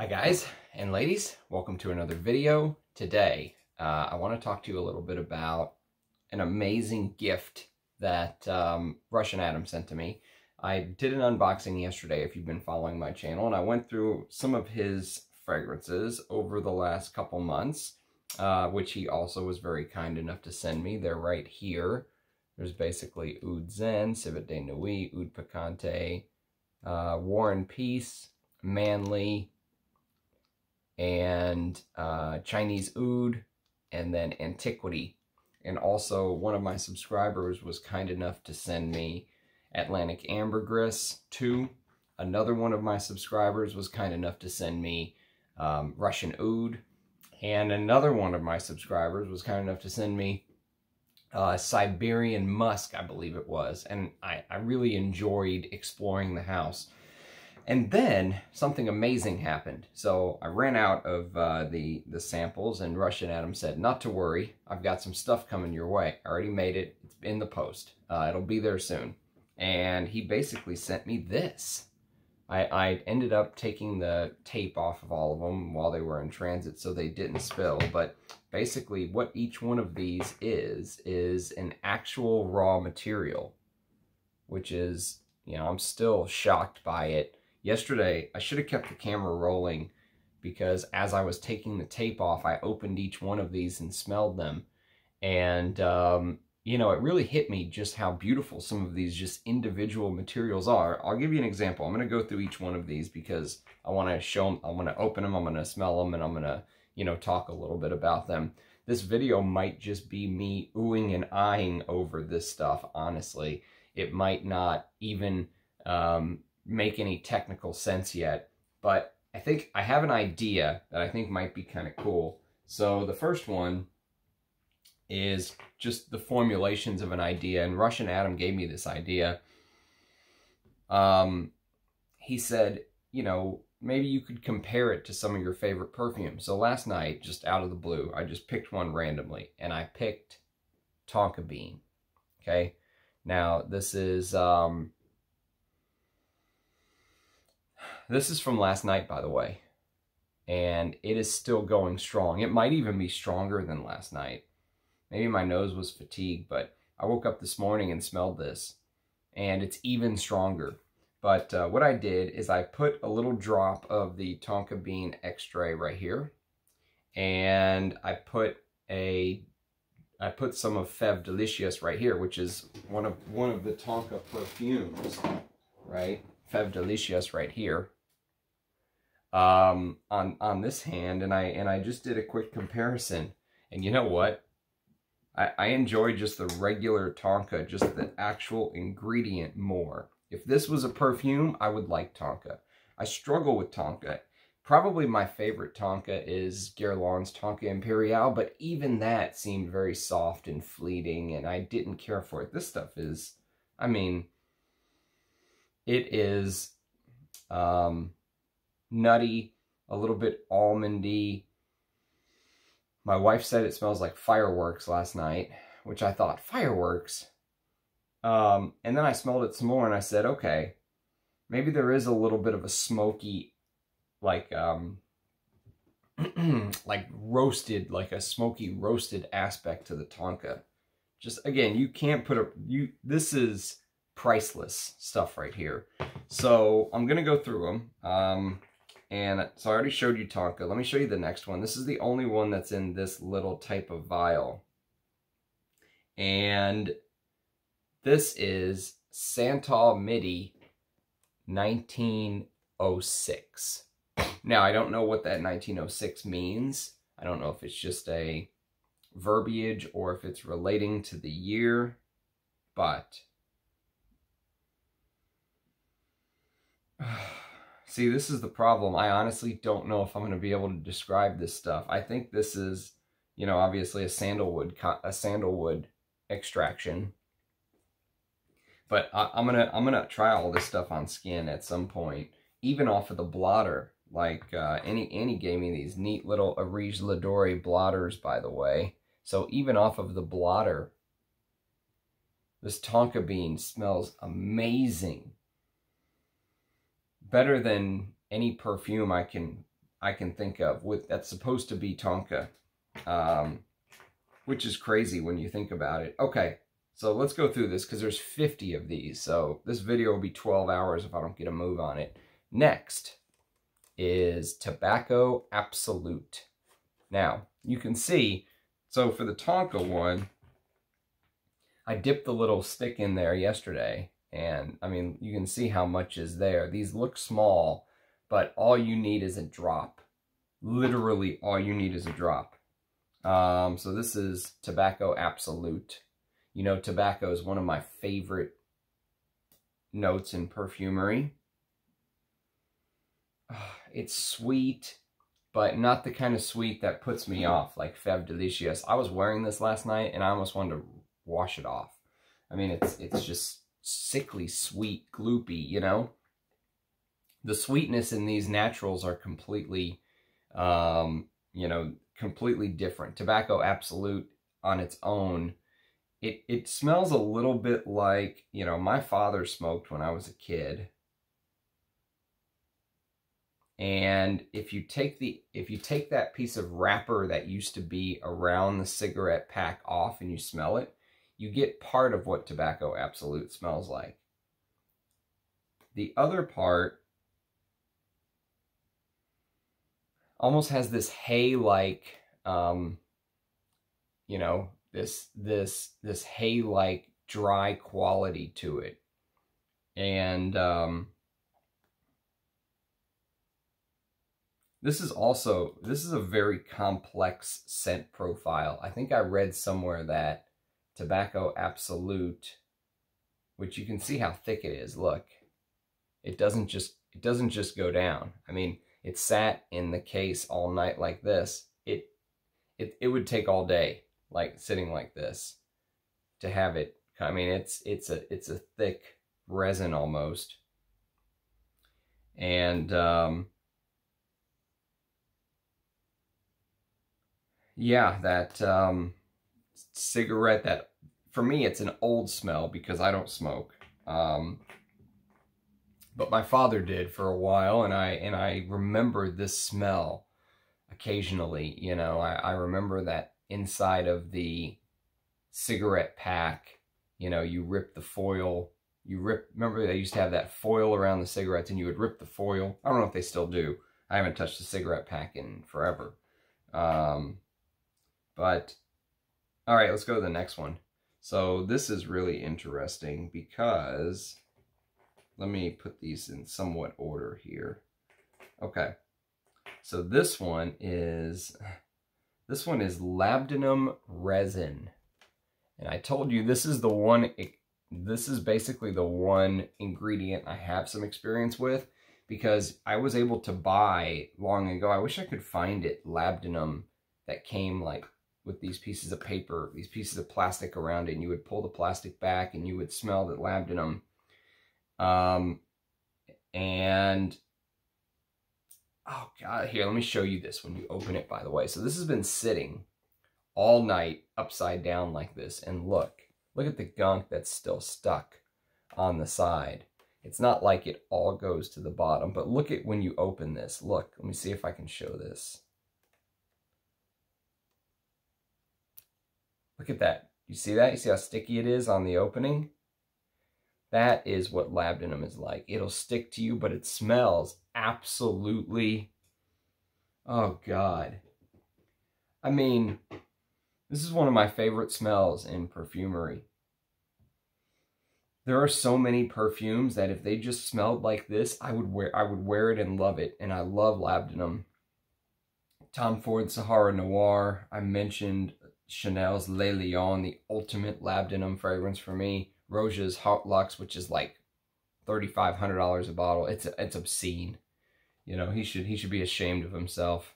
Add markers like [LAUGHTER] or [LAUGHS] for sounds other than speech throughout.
Hi guys and ladies, welcome to another video. Today, uh, I want to talk to you a little bit about an amazing gift that um, Russian Adam sent to me. I did an unboxing yesterday if you've been following my channel, and I went through some of his fragrances over the last couple months, uh, which he also was very kind enough to send me. They're right here. There's basically Oud Zen, Civet de Nuit, Oud Picante, uh, War and Peace, Manly, and uh, Chinese Oud, and then Antiquity. And also, one of my subscribers was kind enough to send me Atlantic Ambergris 2. Another one of my subscribers was kind enough to send me um, Russian Oud. And another one of my subscribers was kind enough to send me uh, Siberian Musk, I believe it was. And I, I really enjoyed exploring the house. And then something amazing happened. So I ran out of uh, the, the samples and Russian Adam said, not to worry, I've got some stuff coming your way. I already made it. It's in the post. Uh, it'll be there soon. And he basically sent me this. I, I ended up taking the tape off of all of them while they were in transit so they didn't spill. But basically what each one of these is, is an actual raw material, which is, you know, I'm still shocked by it. Yesterday, I should have kept the camera rolling because as I was taking the tape off, I opened each one of these and smelled them. And um, you know, it really hit me just how beautiful some of these just individual materials are. I'll give you an example. I'm going to go through each one of these because I want to show them, I want to open them, I'm going to smell them, and I'm going to, you know, talk a little bit about them. This video might just be me oohing and eyeing over this stuff, honestly. It might not even um, make any technical sense yet, but I think I have an idea that I think might be kind of cool. So the first one is just the formulations of an idea. And Russian Adam gave me this idea. Um, he said, you know, maybe you could compare it to some of your favorite perfumes. So last night, just out of the blue, I just picked one randomly, and I picked Tonka Bean. Okay, now this is um, this is from last night, by the way, and it is still going strong. It might even be stronger than last night. Maybe my nose was fatigued, but I woke up this morning and smelled this, and it's even stronger. But uh, what I did is I put a little drop of the Tonka Bean Extrait right here, and I put a I put some of Fève Delicious right here, which is one of one of the Tonka perfumes, right? Fève Delicious right here. Um, on on this hand, and I and I just did a quick comparison, and you know what? I, I enjoy just the regular Tonka, just the actual ingredient more. If this was a perfume, I would like Tonka. I struggle with Tonka. Probably my favorite Tonka is Guerlain's Tonka Imperial, but even that seemed very soft and fleeting, and I didn't care for it. This stuff is, I mean, it is um, nutty, a little bit almondy, my wife said it smells like fireworks last night, which I thought, fireworks? Um, and then I smelled it some more and I said, okay, maybe there is a little bit of a smoky, like, um, [CLEARS THROAT] like roasted, like a smoky roasted aspect to the Tonka. Just, again, you can't put a, you, this is priceless stuff right here. So I'm going to go through them. Um, and so I already showed you Tonka. Let me show you the next one. This is the only one that's in this little type of vial. And this is Santal MIDI 1906. Now, I don't know what that 1906 means. I don't know if it's just a verbiage or if it's relating to the year, but... [SIGHS] See, this is the problem. I honestly don't know if I'm going to be able to describe this stuff. I think this is, you know, obviously a sandalwood a sandalwood extraction. But I, am gonna I'm gonna try all this stuff on skin at some point, even off of the blotter. Like uh, Annie Annie gave me these neat little Areej le Doré blotters, by the way. So even off of the blotter, this tonka bean smells amazing better than any perfume I can I can think of with that's supposed to be Tonka, um, which is crazy when you think about it. Okay, so let's go through this because there's 50 of these. So this video will be 12 hours if I don't get a move on it. Next is Tobacco Absolute. Now, you can see, so for the Tonka one, I dipped the little stick in there yesterday. And, I mean, you can see how much is there. These look small, but all you need is a drop. Literally, all you need is a drop. Um, so this is Tobacco Absolute. You know, tobacco is one of my favorite notes in perfumery. [SIGHS] It's sweet, but not the kind of sweet that puts me off, like Fève Delicious. I was wearing this last night, and I almost wanted to wash it off. I mean, it's it's just sickly sweet, gloopy, you know? The sweetness in these naturals are completely, um, you know, completely different. Tobacco Absolute on its own, it, it smells a little bit like, you know, my father smoked when I was a kid. And if you take the if you take that piece of wrapper that used to be around the cigarette pack off and you smell it, you get part of what Tobacco Absolute smells like. The other part almost has this hay-like, um, you know, this this this hay-like dry quality to it, and um, this is also this is a very complex scent profile. I think I read somewhere that Tobacco Absolute, which you can see how thick it is. Look, it doesn't just it doesn't just go down. I mean, it sat in the case all night like this. It it it would take all day, like sitting like this, to have it. I mean, it's it's a it's a thick resin almost, and um, yeah, that um, cigarette that for me it's an old smell because I don't smoke. Um, but my father did for a while and I and I remember this smell occasionally, you know, I, I remember that inside of the cigarette pack, you know, you rip the foil, you rip, remember they used to have that foil around the cigarettes and you would rip the foil. I don't know if they still do. I haven't touched a cigarette pack in forever. Um, but all right, let's go to the next one. So this is really interesting because, let me put these in somewhat order here. Okay, so this one is, [LAUGHS] this one is labdanum resin. And I told you this is the one, this is basically the one ingredient I have some experience with because I was able to buy long ago, I wish I could find it, labdanum that came like with these pieces of paper, these pieces of plastic around it, and you would pull the plastic back and you would smell the labdanum. Um, and, oh God, here, let me show you this when you open it, by the way. So this has been sitting all night upside down like this, and look, look at the gunk that's still stuck on the side. It's not like it all goes to the bottom, but look at when you open this. Look, let me see if I can show this. Look at that. You see that? You see how sticky it is on the opening? That is what labdanum is like. It'll stick to you, but it smells absolutely... Oh, God. I mean, this is one of my favorite smells in perfumery. There are so many perfumes that if they just smelled like this, I would wear I would wear it and love it. And I love labdanum. Tom Ford Sahara Noir. I mentioned Chanel's Le Lion, the ultimate labdanum fragrance for me. Roja's Haute Luxe, which is like $3,500 a bottle. It's it's obscene. You know, he should he should be ashamed of himself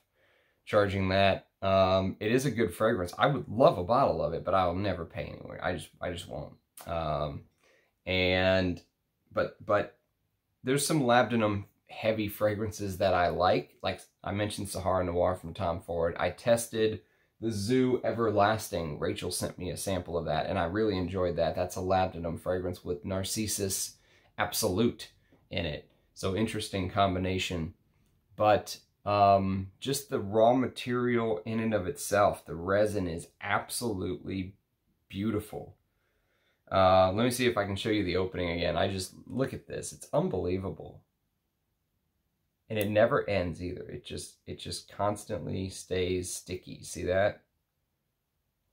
charging that. Um, it is a good fragrance. I would love a bottle of it, but I'll never pay anywhere. I just I just won't. Um, and but but there's some labdanum heavy fragrances that I like. Like I mentioned Sahara Noir from Tom Ford. I tested the Zoo Everlasting. Rachel sent me a sample of that, and I really enjoyed that. That's a labdanum fragrance with Narcissus Absolute in it. So interesting combination. But Um, just the raw material in and of itself, the resin is absolutely beautiful. Uh, let me see if I can show you the opening again. I just, look at this. It's unbelievable. And it never ends either. It just, it just constantly stays sticky. See that?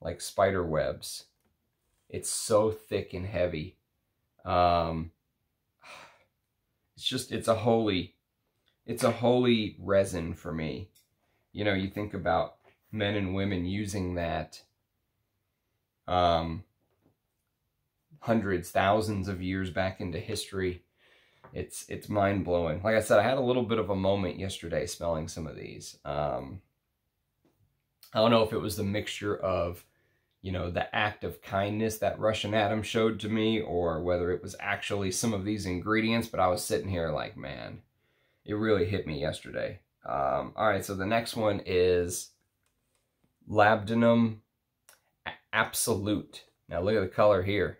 Like spider webs. It's so thick and heavy. Um, it's just, it's a holy, it's a holy resin for me. You know, you think about men and women using that um, hundreds, thousands of years back into history. It's it's mind blowing. Like I said, I had a little bit of a moment yesterday smelling some of these. Um, I don't know if it was the mixture of, you know, the act of kindness that Russian Adam showed to me, or whether it was actually some of these ingredients. But I was sitting here like, man, it really hit me yesterday. Um, all right, so the next one is Labdanum Absolute. Now look at the color here.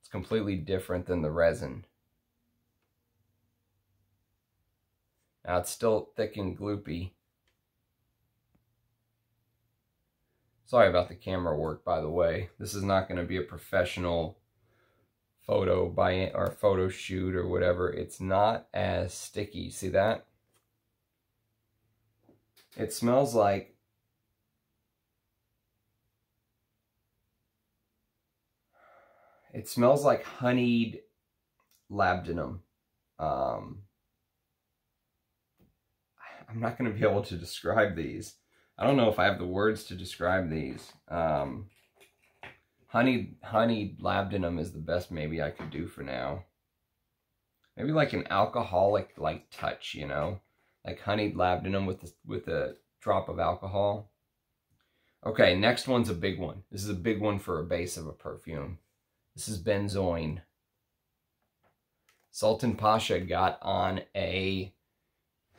It's completely different than the resin. Now it's still thick and gloopy. Sorry about the camera work, by the way. This is not going to be a professional photo by or photo shoot or whatever. It's not as sticky. See that? It smells like It smells like honeyed labdanum. Um, I'm not going to be able to describe these. I don't know if I have the words to describe these. Um, honey, honey labdanum is the best maybe I could do for now. Maybe like an alcoholic like touch, you know, like honeyed labdanum with the, with a drop of alcohol. Okay, next one's a big one. This is a big one for a base of a perfume. This is benzoin. Sultan Pasha got on a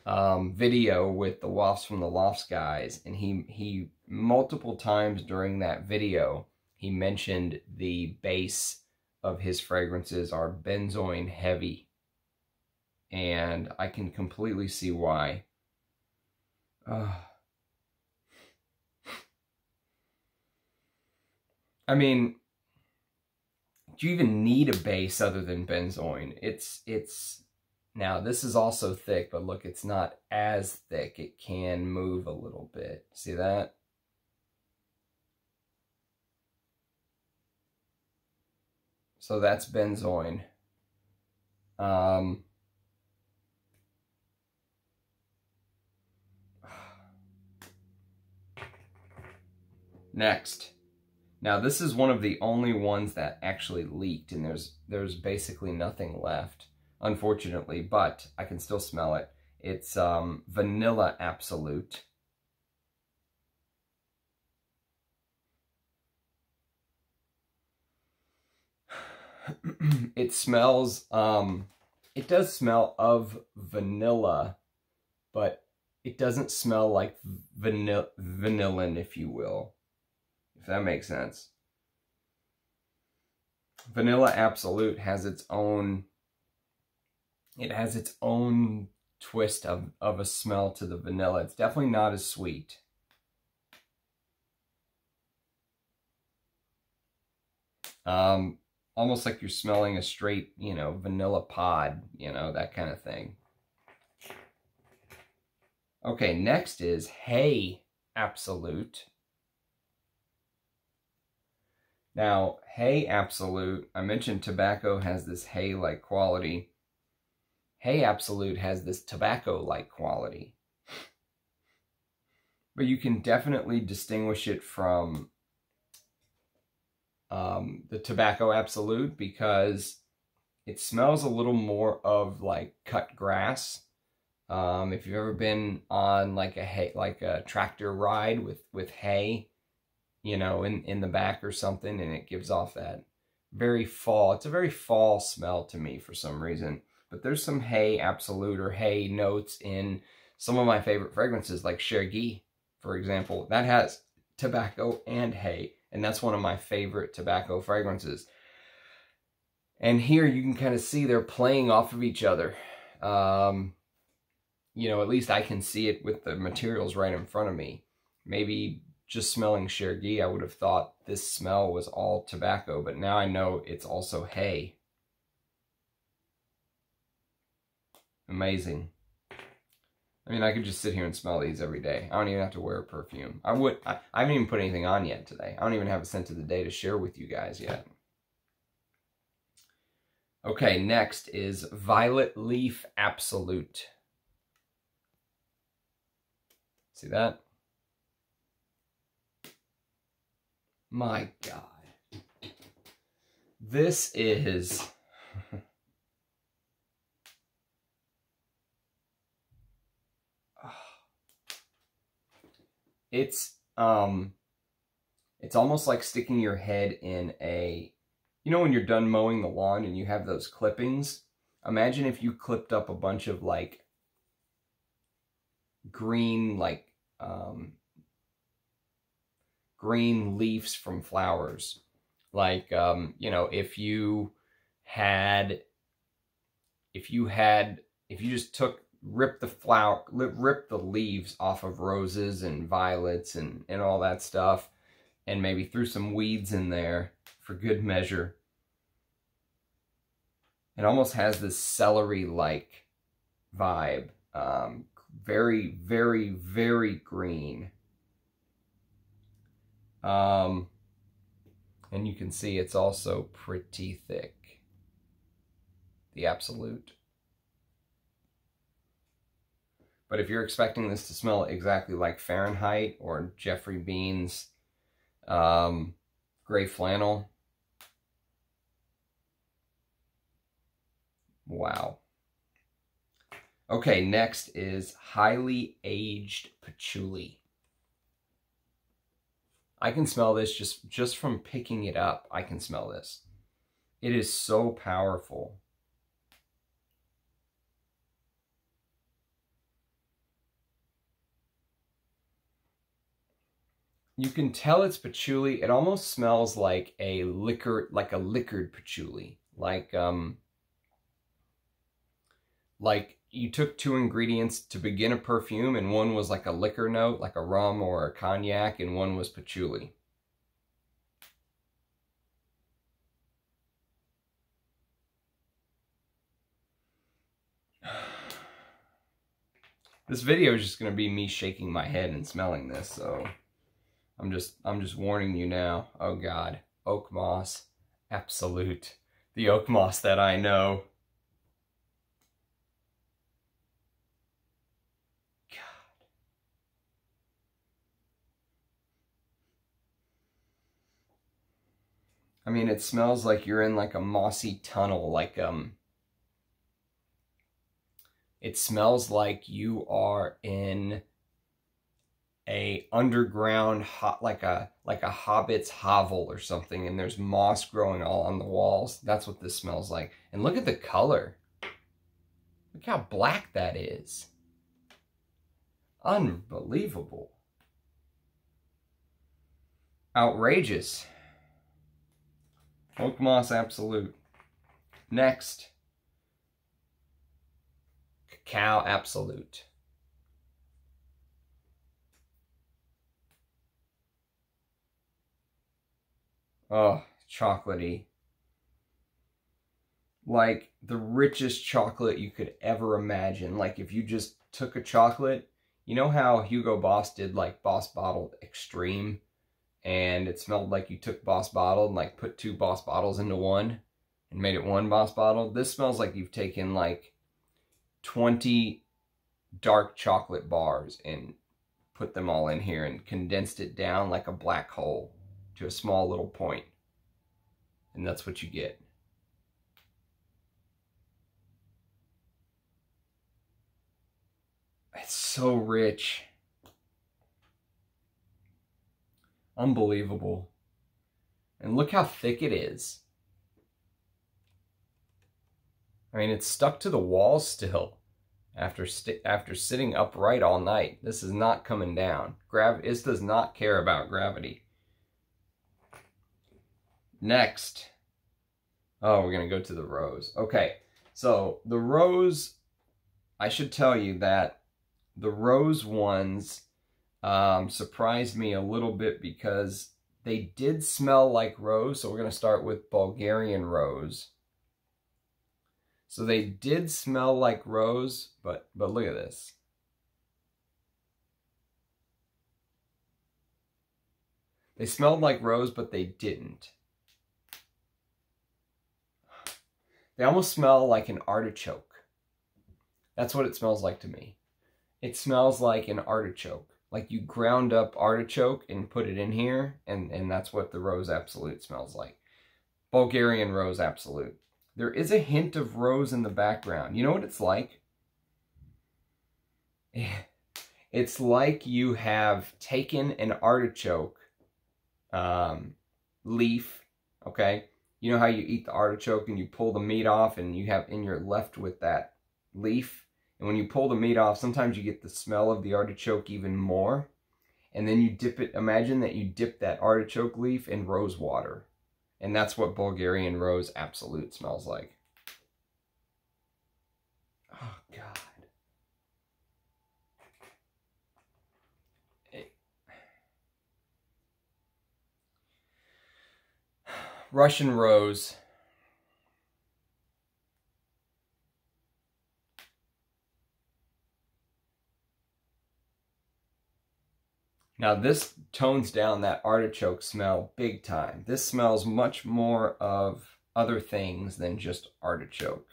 um, video with the Wafts from the Lofts guys, and he he multiple times during that video he mentioned the base of his fragrances are benzoin heavy, and I can completely see why. Uh, I mean, do you even need a base other than benzoin? It's, it's, now this is also thick, but look, it's not as thick. It can move a little bit. See that? So that's benzoin. Um, [SIGHS] next. Now this is one of the only ones that actually leaked and there's there's basically nothing left, unfortunately, but I can still smell it. It's um, Vanilla Absolute. [CLEARS THROAT] it smells, um, it does smell of vanilla, but it doesn't smell like vanilla, vanillin, if you will if that makes sense. Vanilla Absolute has its own, it has its own twist of, of a smell to the vanilla. It's definitely not as sweet. Um, almost like you're smelling a straight, you know, vanilla pod, you know, that kind of thing. Okay, next is Hay Absolute. Now, hay absolute, I mentioned tobacco has this hay-like quality. Hay absolute has this tobacco-like quality. But you can definitely distinguish it from um, the tobacco absolute because it smells a little more of like cut grass. Um, if you've ever been on like a hay, like a tractor ride with, with hay, you know, in, in the back or something, and it gives off that very fall. It's a very fall smell to me for some reason. But there's some hay absolute or hay notes in some of my favorite fragrances, like Chergui, for example. That has tobacco and hay, and that's one of my favorite tobacco fragrances. And here you can kind of see they're playing off of each other. Um, you know, at least I can see it with the materials right in front of me. Maybe just smelling Chergui, I would have thought this smell was all tobacco, but now I know it's also hay. Amazing. I mean, I could just sit here and smell these every day. I don't even have to wear a perfume. I would. I, I haven't even put anything on yet today. I don't even have a scent of the day to share with you guys yet. Okay, next is Violet Leaf Absolute. See that? My God. This is... it's, um, it's almost like sticking your head in a, you know when you're done mowing the lawn and you have those clippings? Imagine if you clipped up a bunch of like green, like, um, green leaves from flowers. Like, um, you know, if you had, if you had, if you just took, rip the flower, rip the leaves off of roses and violets and, and all that stuff, and maybe threw some weeds in there for good measure. It almost has this celery-like vibe. Um, very, very, very green. Um, and you can see it's also pretty thick. The Absolute. But if you're expecting this to smell exactly like Fahrenheit or Geoffrey Beene's um, gray flannel, wow. Okay, next is highly aged patchouli. I can smell this just, just from picking it up. I can smell this. It is so powerful. You can tell it's patchouli. It almost smells like a liquor, like a liquored patchouli. Like, um, like you took two ingredients to begin a perfume and one was like a liquor note, like a rum or a cognac, and one was patchouli. [SIGHS] This video is just going to be me shaking my head and smelling this, so I'm just I'm just warning you now. Oh god, oak moss, absolute. The oak moss that I know. God. I mean, it smells like you're in like a mossy tunnel, like, um, it smells like you are in a underground hot like a like a hobbit's hovel or something and there's moss growing all on the walls. That's what this smells like. And look at the color. Look how black that is. Unbelievable. Outrageous. Oak Moss Absolute. Next, Cacao Absolute. Oh, chocolatey. Like the richest chocolate you could ever imagine. Like if you just took a chocolate, you know how Hugo Boss did like Boss Bottled Extreme? and it smelled like you took Boss Bottle and like put two Boss bottles into one and made it one Boss bottle. This smells like you've taken like 20 dark chocolate bars and put them all in here and condensed it down like a black hole to a small little point. And that's what you get. It's so rich. Unbelievable. And look how thick it is. I mean, it's stuck to the wall still after after sitting upright all night. This is not coming down. Grav this does not care about gravity. Next. Oh, we're going to go to the rose. Okay. So, the rose I should tell you that the rose ones um, surprised me a little bit because they did smell like rose. So we're going to start with Bulgarian rose. So they did smell like rose, but but look at this. They smelled like rose, but they didn't. They almost smell like an artichoke. That's what it smells like to me. It smells like an artichoke. Like you ground up artichoke and put it in here, and, and that's what the Rose Absolute smells like. Bulgarian Rose Absolute. There is a hint of rose in the background. You know what it's like? [LAUGHS] It's like you have taken an artichoke um, leaf, okay? You know how you eat the artichoke and you pull the meat off and you have, and you're left with that leaf? And when you pull the meat off, sometimes you get the smell of the artichoke even more. And then you dip it, imagine that you dip that artichoke leaf in rose water. And that's what Bulgarian Rose Absolute smells like. Oh, God. Russian Rose. Now this tones down that artichoke smell big time. This smells much more of other things than just artichoke.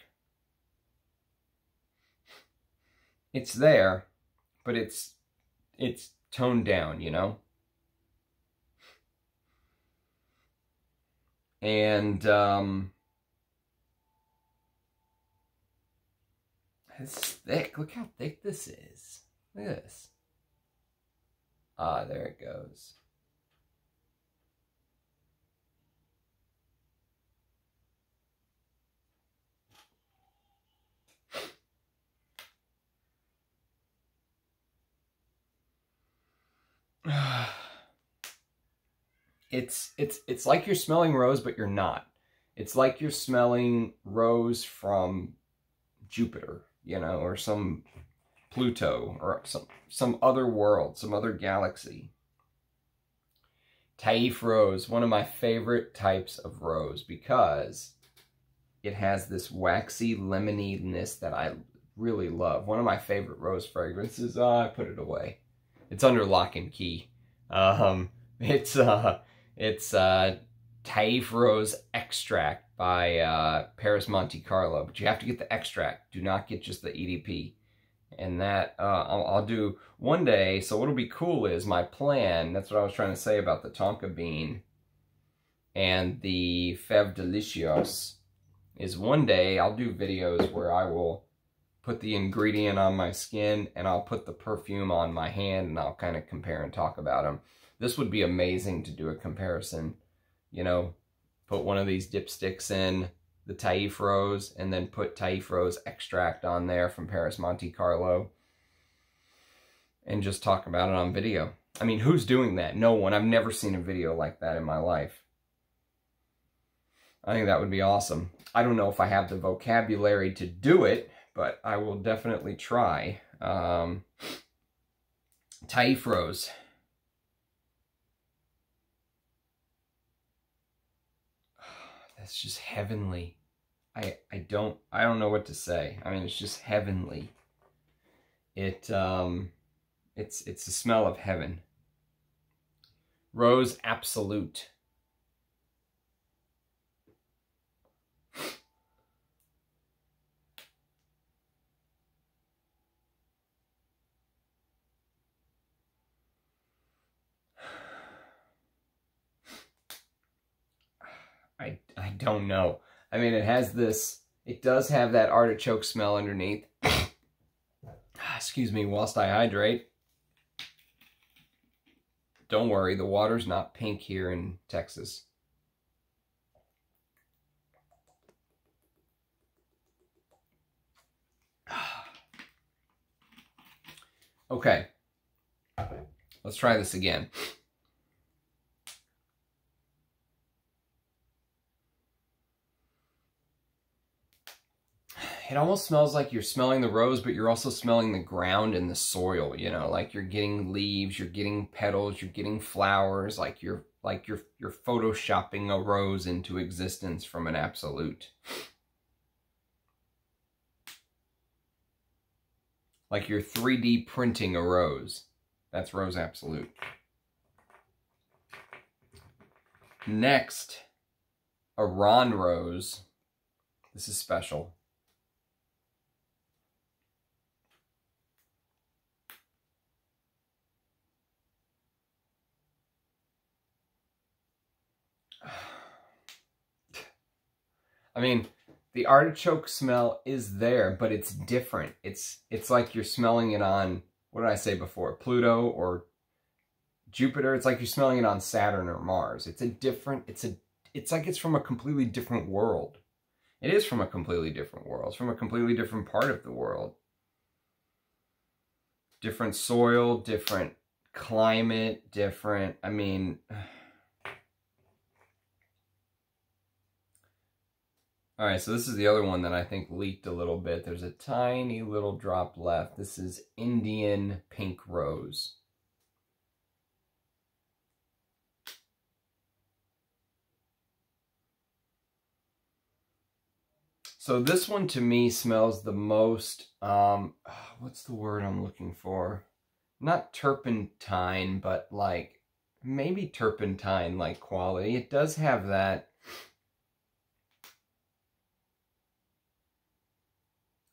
It's there, but it's it's toned down, you know? And um, it's thick. Look how thick this is. Look at this. Ah, there it goes. [SIGHS] [SIGHS] it's it's it's like you're smelling rose, but you're not. It's like you're smelling rose from Jupiter, you know, or some Pluto, or some some other world, some other galaxy. Taif rose, one of my favorite types of rose because it has this waxy lemoniness that I really love. One of my favorite rose fragrances. Uh, I put it away. It's under lock and key. Um, [LAUGHS] it's uh, it's uh, Taif Rose Extract by uh, Paris Monte Carlo, but you have to get the extract. Do not get just the EDP. And that uh, I'll, I'll, do one day. So what'll be cool is my plan. That's what I was trying to say about the Tonka bean and the Fève Delicieuses. Is one day I'll do videos where I will put the ingredient on my skin and I'll put the perfume on my hand and I'll kind of compare and talk about them. This would be amazing to do a comparison. You know, put one of these dipsticks in the Taif Rose and then put Taif Rose extract on there from Paris Monte Carlo and just talk about it on video. I mean, who's doing that? No one. I've never seen a video like that in my life. I think that would be awesome. I don't know if I have the vocabulary to do it, but I will definitely try. Um, Taif Rose. That's just heavenly. I I don't I don't know what to say. I mean, it's just heavenly. It um it's it's the smell of heaven. Rose Absolute. I, I don't know. I mean, it has this, it does have that artichoke smell underneath. [COUGHS] Ah, excuse me, whilst I hydrate. Don't worry, the water's not pink here in Texas. [SIGHS] Okay, let's try this again. It almost smells like you're smelling the rose, but you're also smelling the ground and the soil, you know, like you're getting leaves, you're getting petals, you're getting flowers, like you're like you're you're photoshopping a rose into existence from an absolute. Like you're 3D printing a rose. That's Rose Absolute. Next, Iran Rose. This is special. I mean, the artichoke smell is there, but it's different. It's it's like you're smelling it on, what did I say before, Pluto or Jupiter. It's like you're smelling it on Saturn or Mars. It's a different, it's a, it's like it's from a completely different world. It is from a completely different world. It's from a completely different part of the world. Different soil, different climate, different, I mean... All right, so this is the other one that I think leaked a little bit. There's a tiny little drop left. This is Indian Pink Rose. So this one to me smells the most, um, [SIGHS] what's the word I'm looking for? Not turpentine, but like maybe turpentine like quality. It does have that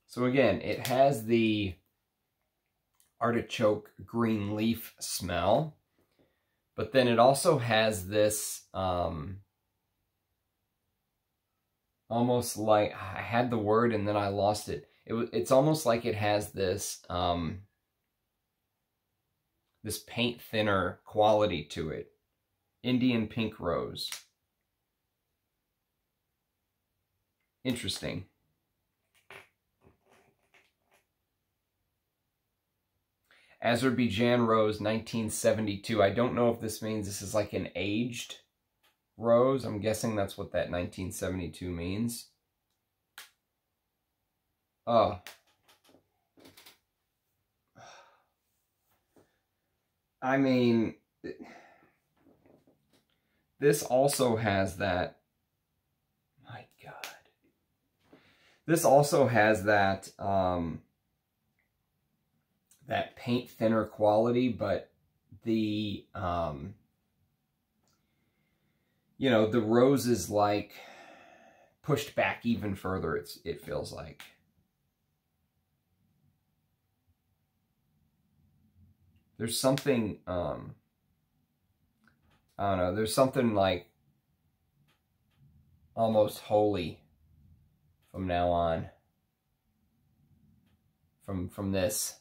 So again, it has the artichoke green leaf smell, but then it also has this um, almost like, I had the word and then I lost it. it it's almost like it has this, um, this paint thinner quality to it. Indian pink rose. Interesting. Azerbaijan rose 1972. I don't know if this means this is like an aged rose. I'm guessing that's what that 1972 means. Oh. I mean, this also has that, my God. This also has that, um, that paint thinner quality, but the, um, you know, the rose is like pushed back even further, it's, it feels like. There's something, um, I don't know, there's something like almost holy from now on from from this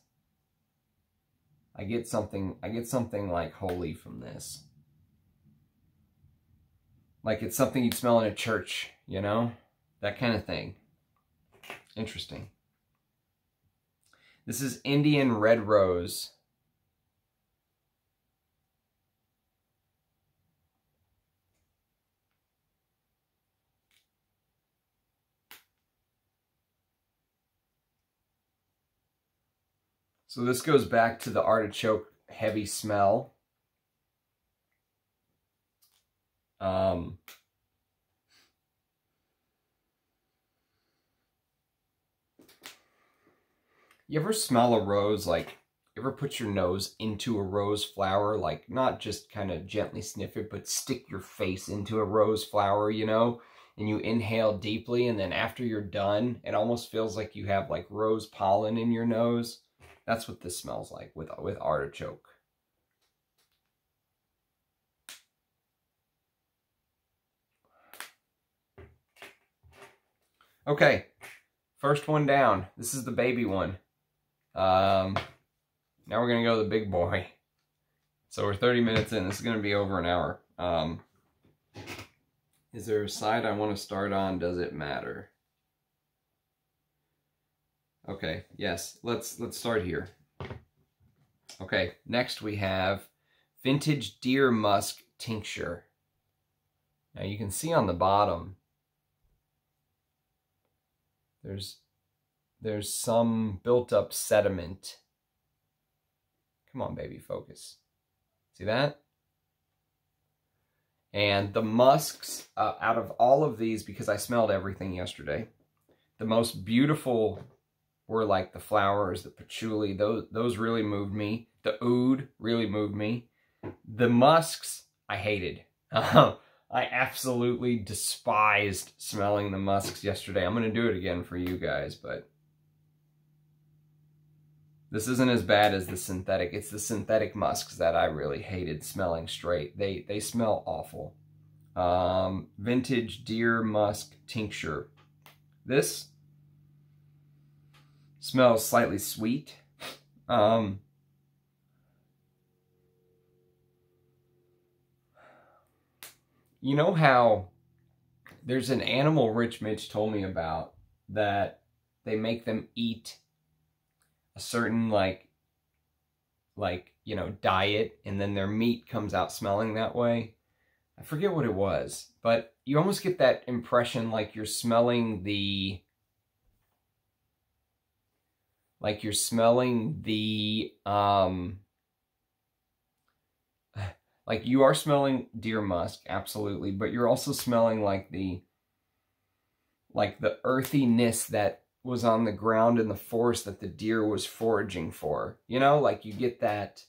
I get something, I get something like holy from this. Like it's something you'd smell in a church, you know? That kind of thing. Interesting. This is Indian Red Rose. So this goes back to the artichoke heavy smell. Um, you ever smell a rose, like, you ever put your nose into a rose flower, like, not just kind of gently sniff it, but stick your face into a rose flower, you know? And you inhale deeply, and then after you're done, it almost feels like you have, like, rose pollen in your nose. That's what this smells like with, with artichoke. Okay, first one down. This is the baby one. Um, now we're to go to the big boy. So we're 30 minutes in. This is to be over an hour. Um, is there a side I want to start on? Does it matter? Okay, yes, let's let's start here. Okay, next we have Vintage Deer Musk Tincture. Now you can see on the bottom, there's there's some built up sediment. Come on, baby, focus. See that? And the musks, uh, out of all of these, because I smelled everything yesterday, the most beautiful were like the flowers, the patchouli. Those, those really moved me. The oud really moved me. The musks, I hated. [LAUGHS] I absolutely despised smelling the musks yesterday. I'm going to do it again for you guys, but this isn't as bad as the synthetic. It's the synthetic musks that I really hated smelling straight. They they smell awful. Um, vintage deer musk tincture. This smells slightly sweet. Um, you know how there's an animal Rich Mitch told me about that they make them eat a certain like like you know diet and then their meat comes out smelling that way i forget what it was but you almost get that impression like you're smelling the like you're smelling the um [SIGHS] like you are smelling deer musk absolutely but you're also smelling like the like the earthiness that was on the ground in the forest that the deer was foraging for. You know, like you get that,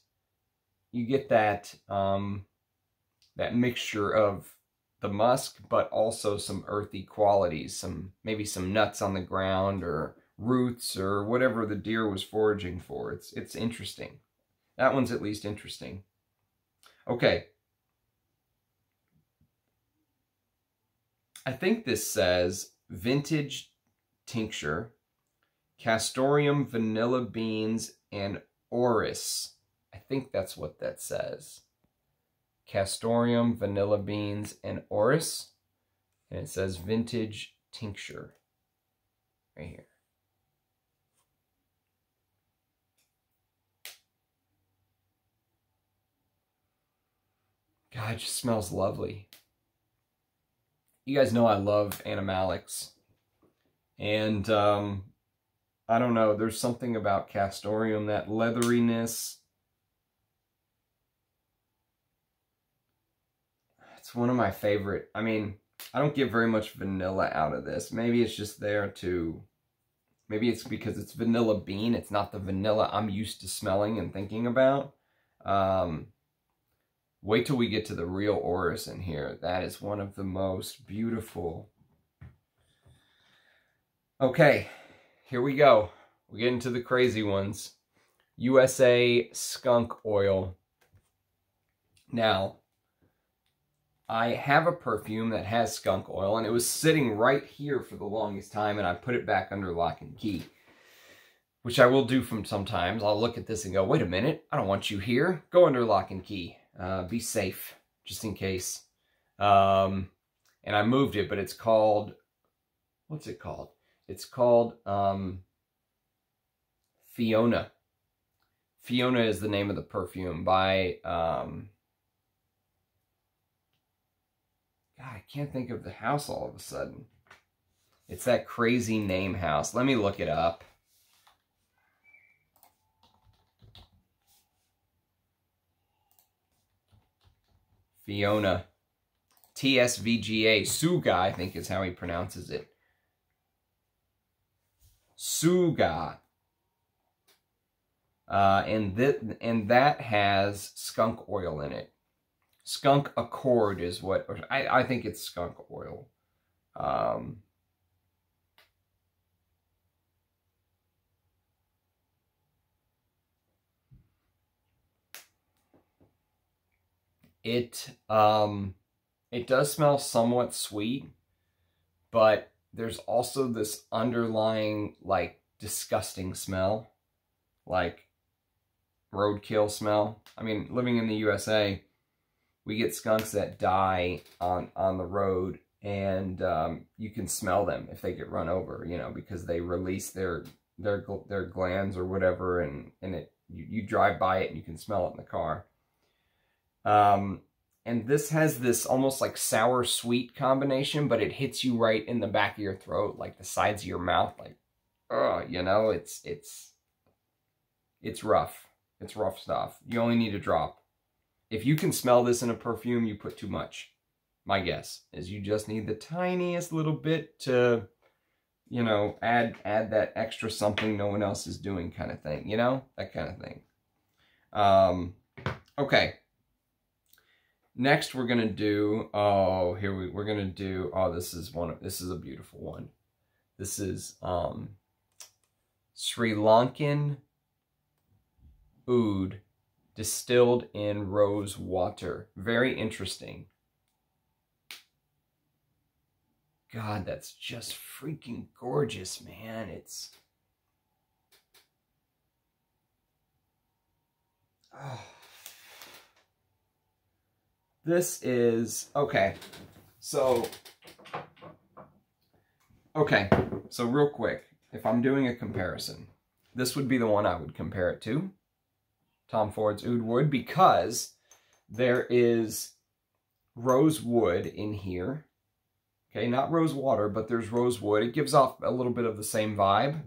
you get that, um, that mixture of the musk, but also some earthy qualities, some, maybe some nuts on the ground or roots or whatever the deer was foraging for. It's, it's interesting. That one's at least interesting. Okay. I think this says vintage tincture, castoreum vanilla beans, and orris. I think that's what that says. Castoreum, vanilla beans, and orris. And it says vintage tincture right here. God, it just smells lovely. You guys know I love animalics. And um, I don't know, there's something about Castoreum, that leatheriness. It's one of my favorite. I mean, I don't get very much vanilla out of this. Maybe it's just there to... Maybe it's because it's vanilla bean. It's not the vanilla I'm used to smelling and thinking about. Um, wait till we get to the real Orris in here. That is one of the most beautiful Okay, here we go. We get into the crazy ones. USA skunk oil. Now, I have a perfume that has skunk oil, and it was sitting right here for the longest time, and I put it back under lock and key, which I will do from sometimes. I'll look at this and go, wait a minute, I don't want you here. Go under lock and key. Uh, be safe, just in case. Um, and I moved it, but it's called, what's it called? It's called um, Fiona. Fiona is the name of the perfume by, um, God, I can't think of the house all of a sudden. It's that crazy name house. Let me look it up. Fiona. TSVGA. Suga, I think is how he pronounces it. Suga. Uh, and, that and that has skunk oil in it. Skunk Accord is what, I, I think it's skunk oil. Um, it, um, it does smell somewhat sweet, but there's also this underlying like disgusting smell like roadkill smell. I mean living in the usa we get skunks that die on on the road and um, you can smell them if they get run over you know because they release their their their glands or whatever and and it you, you drive by it and you can smell it in the car um and this has this almost like sour sweet combination, but it hits you right in the back of your throat, like the sides of your mouth, like oh, you know, it's, it's, it's rough. It's rough stuff. You only need a drop. If you can smell this in a perfume, you put too much. My guess is you just need the tiniest little bit to, you know, add add that extra something no one else is doing kind of thing, you know? That kind of thing. Um, okay. Next, we're to do, oh, here we, we're to do, oh, this is one of, this is a beautiful one. This is um, Sri Lankan oud distilled in rose water. Very interesting. God, that's just freaking gorgeous, man. It's... Oh. This is... Okay. So... Okay. So real quick, if I'm doing a comparison, this would be the one I would compare it to. Tom Ford's Oud Wood because there is rose wood in here. Okay, not rose water, but there's rose wood. It gives off a little bit of the same vibe.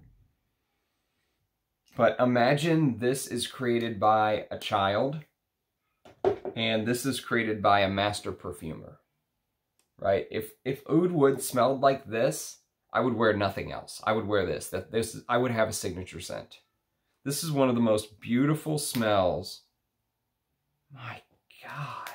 But imagine this is created by a child and this is created by a master perfumer. Right? If if oud wood smelled like this, I would wear nothing else. I would wear this. That this I would have a signature scent. This is one of the most beautiful smells. My God.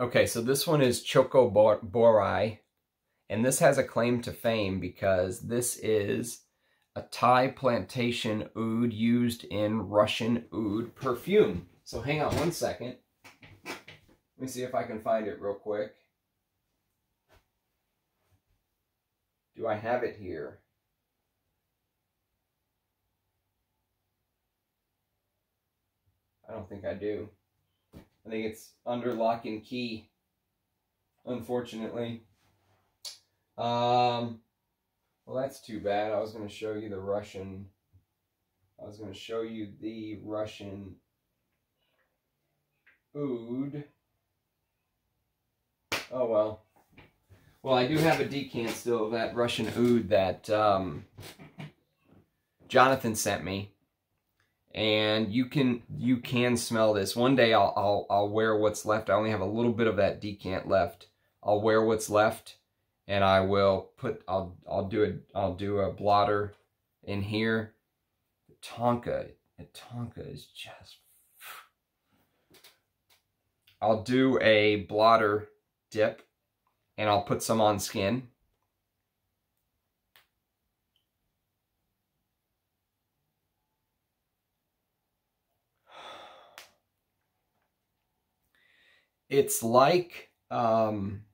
Okay, so this one is Choco Borai, and this has a claim to fame because this is a Thai plantation oud used in Russian oud perfume. So hang on one second. Let me see if I can find it real quick. Do I have it here? I don't think I do. I think it's under lock and key, unfortunately. Um, well, that's too bad. I was going to show you the Russian. I was going to show you the Russian oud. Oh, well. Well, I do have a decant still of that Russian oud that um, Jonathan sent me. And you can you can smell this. One day I'll, I'll, I'll wear what's left. I only have a little bit of that decant left. I'll wear what's left and I will put I'll I'll do a I'll do a blotter in here. The Tonka, the Tonka is just I'll do a blotter dip and I'll put some on skin. It's like, um,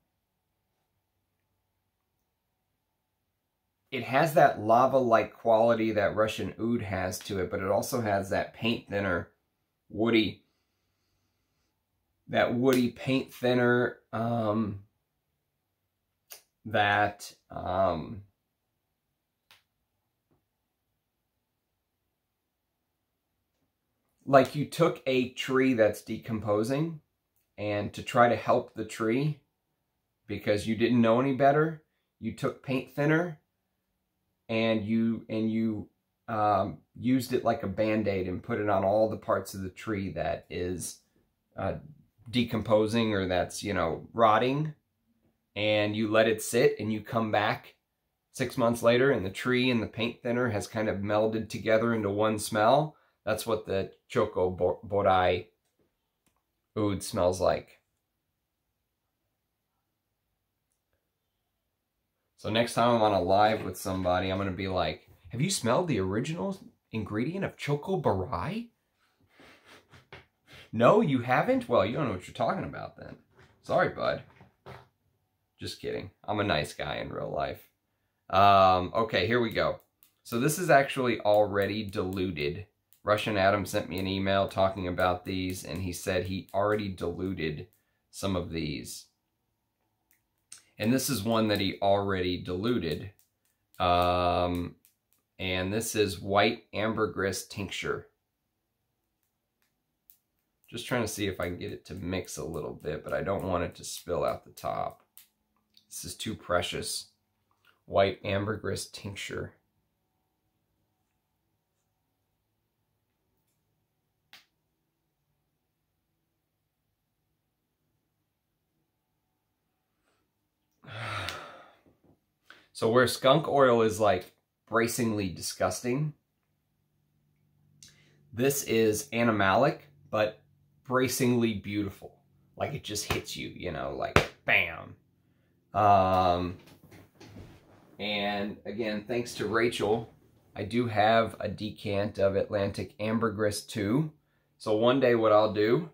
it has that lava-like quality that Russian oud has to it, but it also has that paint thinner, woody that woody paint thinner um, that um, like you took a tree that's decomposing and to try to help the tree because you didn't know any better you took paint thinner and you and you um, used it like a band-aid and put it on all the parts of the tree that is uh, decomposing or that's, you know, rotting. And you let it sit and you come back six months later and the tree and the paint thinner has kind of melded together into one smell, that's what the Choco Borai oud smells like. So next time I'm on a live with somebody, I'm going to be like, have you smelled the original ingredient of Choco Borai? No, you haven't? Well, you don't know what you're talking about then. Sorry, bud. Just kidding. I'm a nice guy in real life. Um, okay, here we go. So this is actually already diluted. Russian Adam sent me an email talking about these, and he said he already diluted some of these. And this is one that he already diluted. Um, and this is white ambergris tincture. Just trying to see if I can get it to mix a little bit, but I don't want it to spill out the top. This is too precious. White ambergris tincture. [SIGHS] So where skunk oil is like bracingly disgusting, this is animalic, but bracingly beautiful. Like it just hits you, you know, like bam. Um, and again, thanks to Rachel, I do have a decant of Atlantic Ambergris too. So one day what I'll do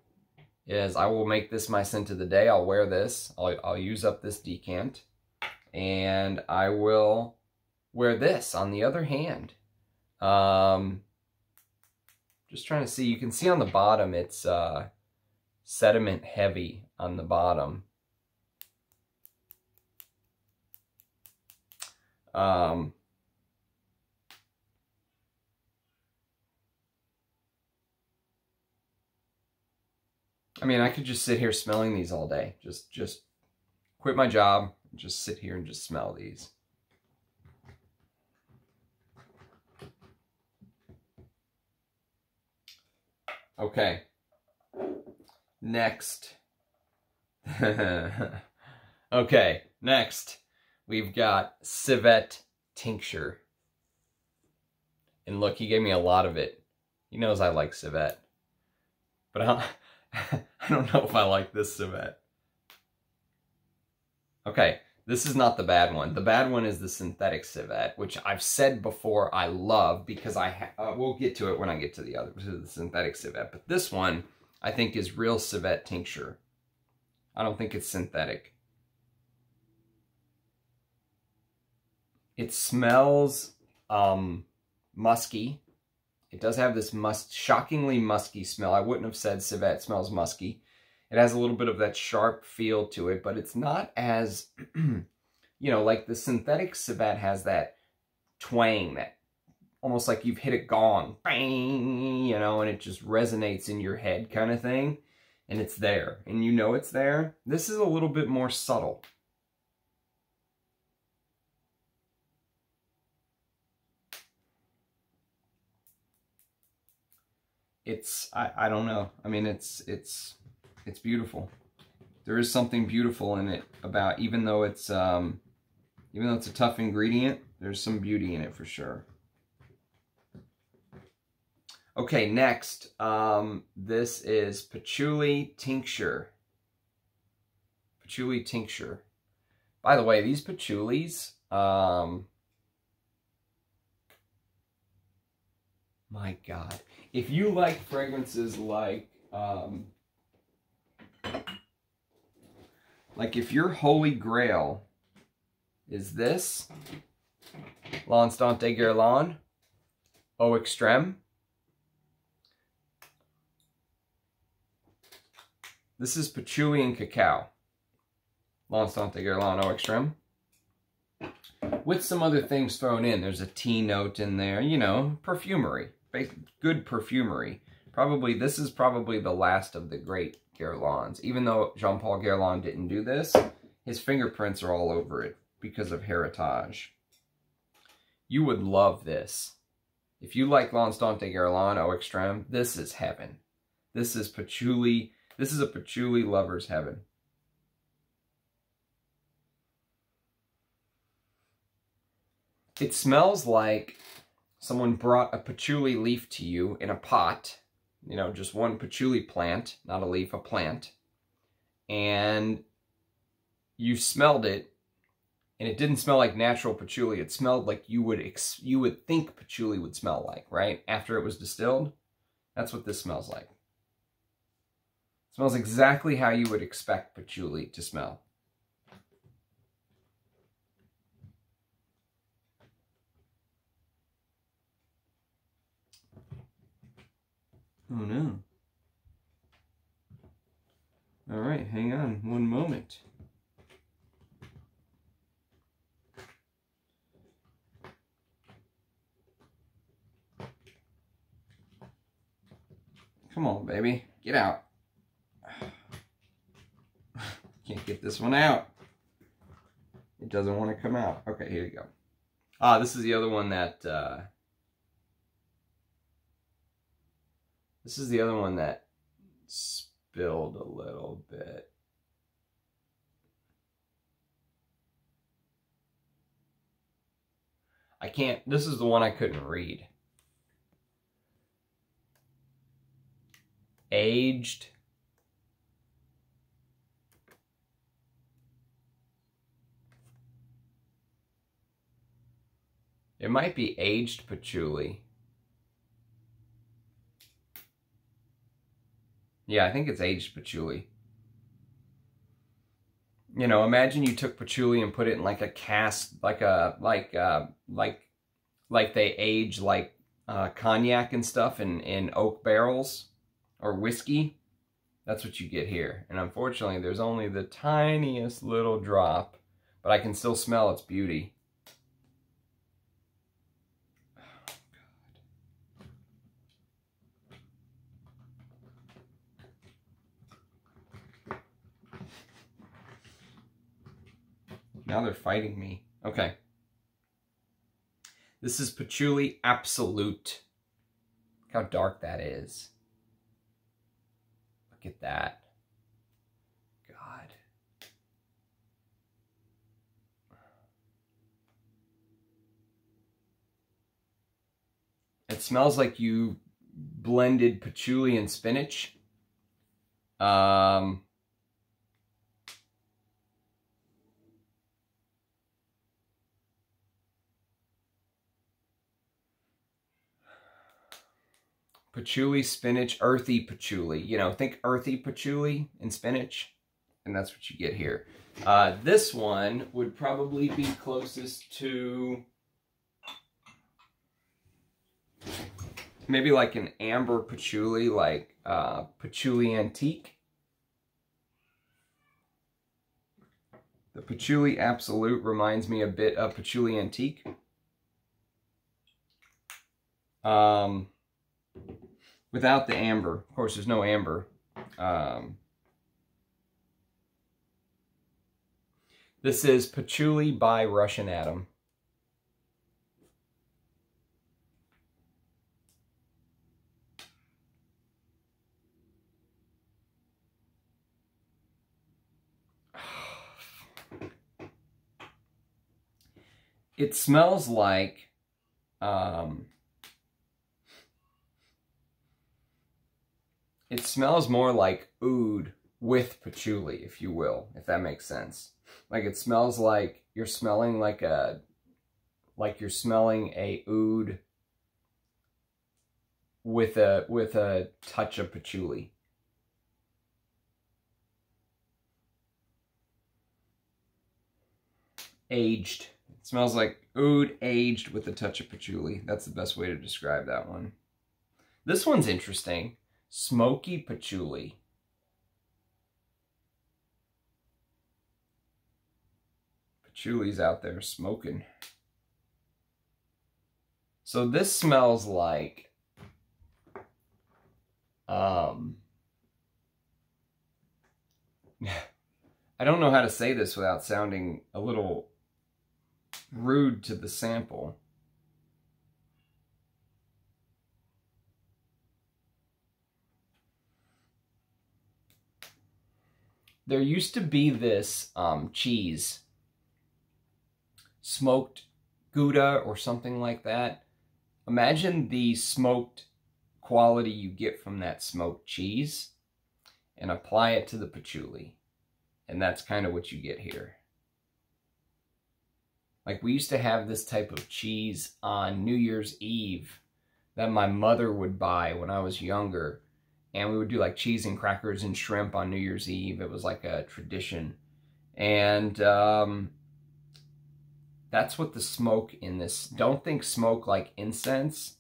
is I will make this my scent of the day. I'll wear this. I'll, I'll use up this decant and I will wear this on the other hand. Um, just trying to see, you can see on the bottom it's uh, sediment heavy on the bottom. Um, I mean, I could just sit here smelling these all day. Just, just quit my job, just sit here and just smell these. Okay. Next. [LAUGHS] okay, next. We've got civet tincture. And look, he gave me a lot of it. He knows I like civet. But I [LAUGHS] I don't know if I like this civet. Okay, this is not the bad one. The bad one is the synthetic civet, which I've said before I love because I uh, we'll get to it when I get to the other, to the synthetic civet. But this one I think is real civet tincture. I don't think it's synthetic. It smells um, musky. It does have this must shockingly musky smell. I wouldn't have said civet smells musky. It has a little bit of that sharp feel to it, but it's not as, [CLEARS THROAT] you know, like the synthetic civet has that twang, that almost like you've hit a gong, bang, you know, and it just resonates in your head kind of thing. And it's there, and you know it's there. This is a little bit more subtle. It's, I, I don't know. I mean, it's, it's, it's beautiful. There is something beautiful in it about, even though it's, um, even though it's a tough ingredient, there's some beauty in it for sure. Okay, next, um, this is patchouli tincture. Patchouli tincture. By the way, these patchoulis, um, my God. If you like fragrances like, um, like if your holy grail is this, L'Instant de Guerlain, Eau Extreme, this is patchouli and cacao, L'Instant de Guerlain Eau Extreme, with some other things thrown in. There's a tea note in there, you know, perfumery, good perfumery. Probably, this is probably the last of the great Guerlains. Even though Jean-Paul Guerlain didn't do this, his fingerprints are all over it because of heritage. You would love this. If you like L'Instant de Guerlain Eau Extreme, this is heaven. This is patchouli. This is a patchouli lover's heaven. It smells like someone brought a patchouli leaf to you in a pot you know, just one patchouli plant, not a leaf, a plant, and you smelled it, and it didn't smell like natural patchouli. It smelled like you would you would think patchouli would smell like, right? After it was distilled. That's what this smells like. It smells exactly how you would expect patchouli to smell. Oh no. All right, hang on one moment. Come on, baby, get out. [SIGHS] Can't get this one out. It doesn't want to come out. Okay, here you go. Ah, this is the other one that uh, this is the other one that spilled a little bit. I can't, this is the one I couldn't read. Aged It might be aged patchouli. Yeah, I think it's aged patchouli. You know, imagine you took patchouli and put it in like a cast, like a, like, uh, like, like they age like uh, cognac and stuff in, in oak barrels or whiskey. That's what you get here. And unfortunately, there's only the tiniest little drop, but I can still smell its beauty. Now they're fighting me. Okay. This is Patchouli Absolute. Look how dark that is. Look at that. God. It smells like you blended patchouli and spinach. Um, patchouli, spinach, earthy patchouli. You know, think earthy patchouli and spinach, and that's what you get here. Uh, this one would probably be closest to maybe like an amber patchouli, like uh, patchouli antique. The patchouli absolute reminds me a bit of patchouli antique. Um, without the amber. Of course, there's no amber. Um, this is Patchouli by Russian Adam. It smells like um, It smells more like oud with patchouli, if you will, if that makes sense. Like it smells like you're smelling like a, like you're smelling a oud with a, with a touch of patchouli. Aged. It smells like oud aged with a touch of patchouli. That's the best way to describe that one. This one's interesting. Smoky patchouli. Patchouli's out there smoking. So this smells like um [LAUGHS] I don't know how to say this without sounding a little rude to the sample. There used to be this um, cheese, smoked Gouda or something like that. Imagine the smoked quality you get from that smoked cheese and apply it to the patchouli. And that's kind of what you get here. Like we used to have this type of cheese on New Year's Eve that my mother would buy when I was younger and we would do like cheese and crackers and shrimp on New Year's Eve. It was like a tradition. And um, that's what the smoke in this, don't think smoke like incense.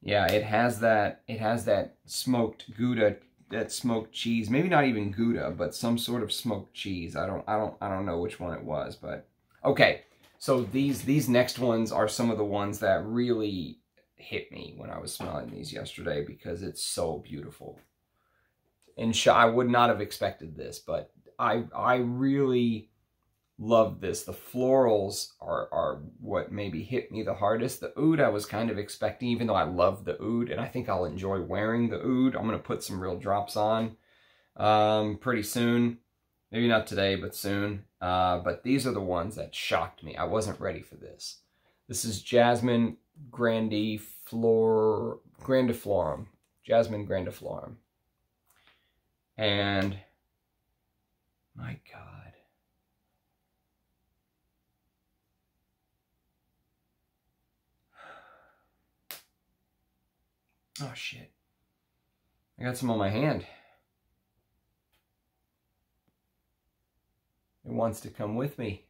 Yeah, it has that, it has that smoked Gouda, that smoked cheese. Maybe not even Gouda, but some sort of smoked cheese. I don't, I don't, I don't know which one it was, but okay. So these these next ones are some of the ones that really hit me when I was smelling these yesterday because it's so beautiful. And I would not have expected this, but I I really love this. The florals are, are what maybe hit me the hardest. The oud I was kind of expecting, even though I love the oud, and I think I'll enjoy wearing the oud. I'm going to put some real drops on um, pretty soon. Maybe not today, but soon. Uh, but these are the ones that shocked me. I wasn't ready for this. This is Jasmine grandiflor grandiflorum. Jasmine grandiflorum. And my God. [SIGHS] Oh shit. I got some on my hand. Wants to come with me.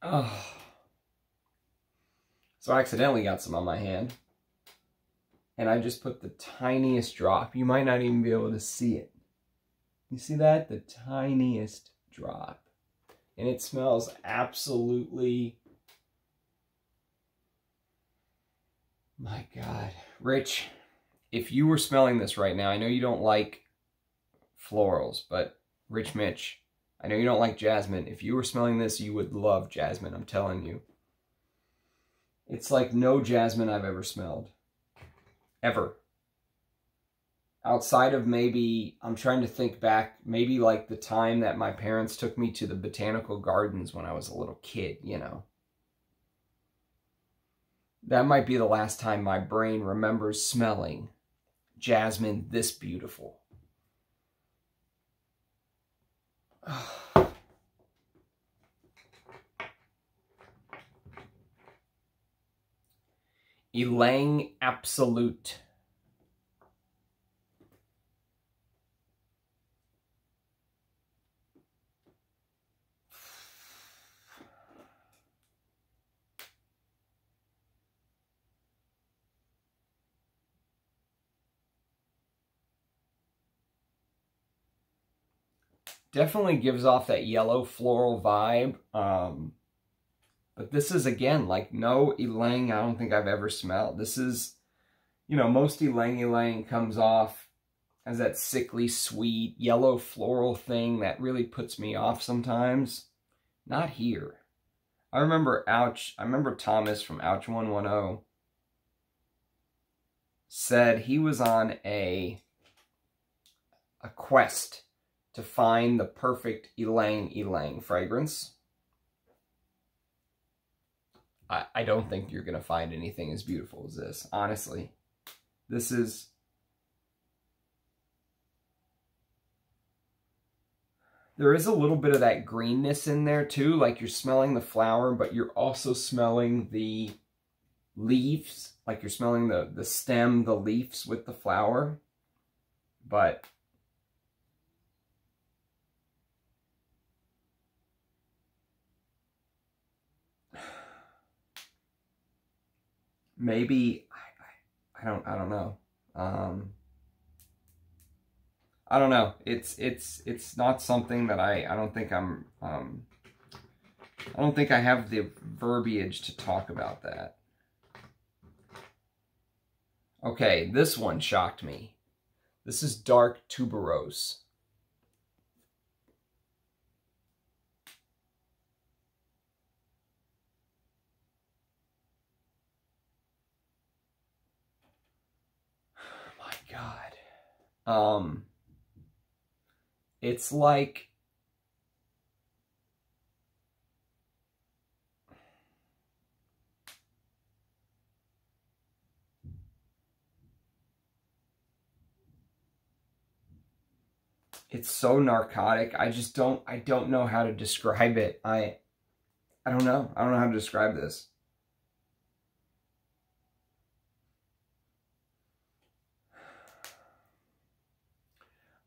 Oh. So I accidentally got some on my hand and I just put the tiniest drop. You might not even be able to see it. You see that? The tiniest drop. And it smells absolutely... My God. Rich, if you were smelling this right now, I know you don't like florals, but Rich Mitch, I know you don't like jasmine. If you were smelling this, you would love jasmine, I'm telling you. It's like no jasmine I've ever smelled ever. Outside of maybe, I'm trying to think back, maybe like the time that my parents took me to the botanical gardens when I was a little kid, you know. That might be the last time my brain remembers smelling jasmine this beautiful. [SIGHS] Ylang Absolute. Definitely gives off that yellow floral vibe. Um, but this is, again, like no ylang I don't think I've ever smelled. This is, you know, most ylang ylang comes off as that sickly sweet yellow floral thing that really puts me off sometimes. Not here. I remember Ouch, I remember Thomas from Ouch 110 said he was on a a quest to find the perfect ylang ylang fragrance. I, I don't think you're going to find anything as beautiful as this, honestly. This is... There is a little bit of that greenness in there too, like you're smelling the flower, but you're also smelling the leaves, like you're smelling the, the stem, the leaves with the flower. But maybe I, I, I don't I don't know. Um, I don't know. It's it's it's not something that I I don't think I'm um, I don't think I have the verbiage to talk about that. Okay, this one shocked me. This is dark tuberose. Um, it's like it's so narcotic. I just don't I don't know how to describe it. I I don't know. I don't know how to describe this.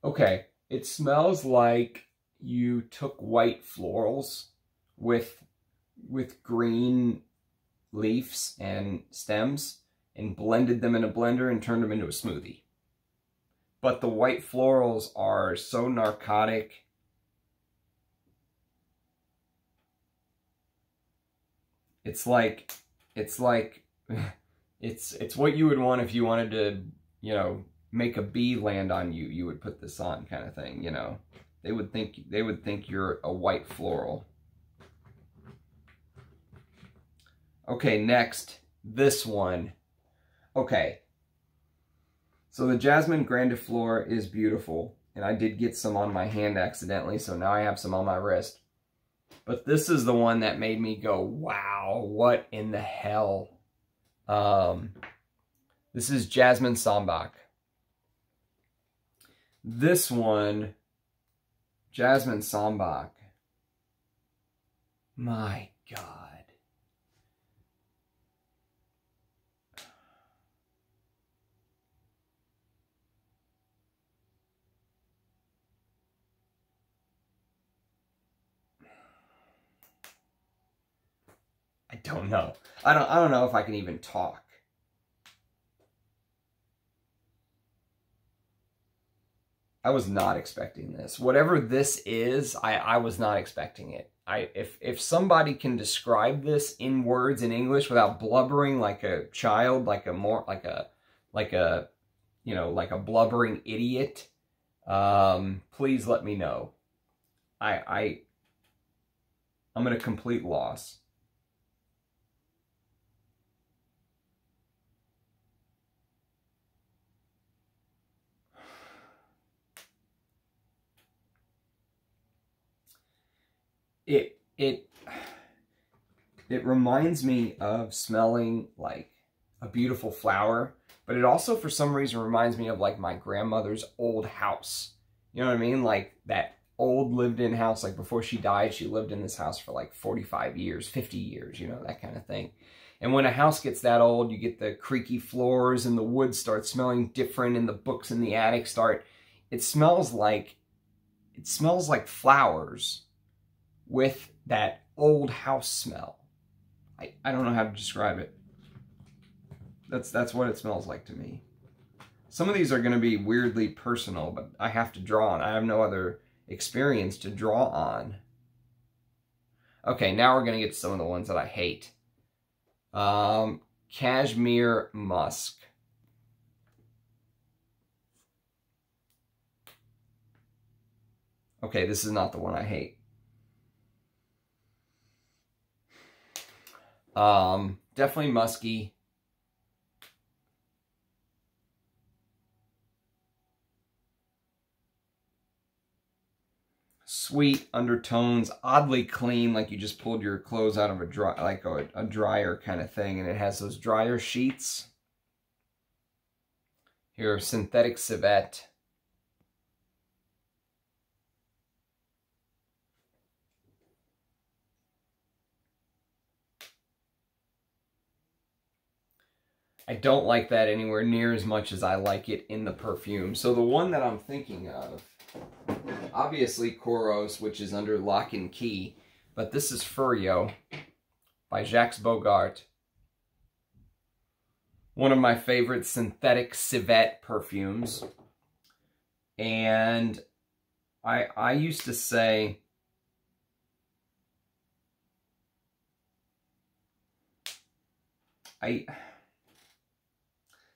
Okay, it smells like you took white florals with with green leaves and stems and blended them in a blender and turned them into a smoothie. But the white florals are so narcotic. It's like, it's like, [LAUGHS] it's, it's what you would want if you wanted to, you know, make a bee land on you. You would put this on kind of thing, you know. They would think, they would think you're a white floral. Okay, next, this one. Okay. So the Jasmine Grandiflora is beautiful. And I did get some on my hand accidentally, so now I have some on my wrist. But this is the one that made me go, wow, what in the hell? Um, this is Jasmine Sambac. This one, Jasmine Sambac. My God. I don't know. I don't I don't know if I can even talk. I was not expecting this. Whatever this is, I, I was not expecting it. I if if somebody can describe this in words in English without blubbering like a child, like a more like a like a you know, like a blubbering idiot, um, please let me know. I I I'm at a complete loss. It it [SIGHS] it reminds me of smelling like a beautiful flower, but it also for some reason reminds me of like my grandmother's old house. You know what I mean? Like that old lived in house, like before she died, she lived in this house for like 45 years, 50 years, you know, that kind of thing. And when a house gets that old, you get the creaky floors and the wood starts smelling different and the books in the attic start, it smells like, it smells like flowers with that old house smell. I, I don't know how to describe it. That's that's what it smells like to me. Some of these are going to be weirdly personal, but I have to draw on. I have no other experience to draw on. Okay, now we're going to get to some of the ones that I hate. Um, Cashmere Musk. Okay, this is not the one I hate. Um, definitely musky. Sweet undertones, oddly clean, like you just pulled your clothes out of a dry, like a, a dryer kind of thing, and it has those dryer sheets. Here, synthetic civet. I don't like that anywhere near as much as I like it in the perfume. So the one that I'm thinking of, obviously Kouros, which is under lock and key, but this is Furyo by Jacques Bogart. One of my favorite synthetic civet perfumes. And I, I used to say, I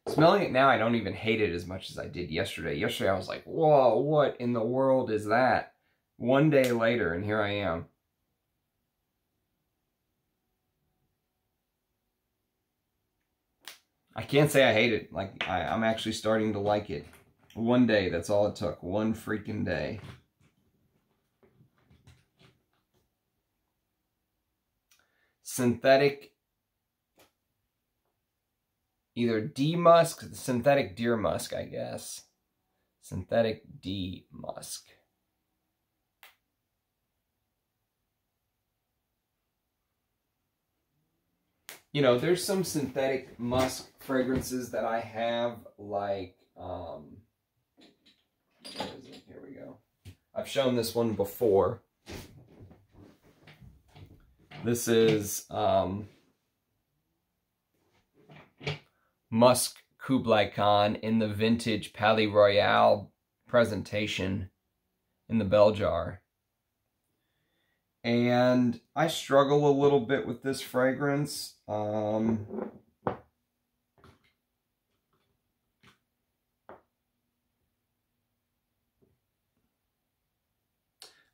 Smelling it now, I don't even hate it as much as I did yesterday. Yesterday I was like, whoa, what in the world is that? One day later, and here I am. I can't say I hate it. Like, I, I'm actually starting to like it. One day, that's all it took. One freaking day. Synthetic either D musk, synthetic deer musk, I guess. Synthetic D musk. You know, there's some synthetic musk fragrances that I have, like, um, Here we go. I've shown this one before. This is, um, Musk Kublai Khan in the vintage Palais Royal presentation in the bell jar. And I struggle a little bit with this fragrance. Um,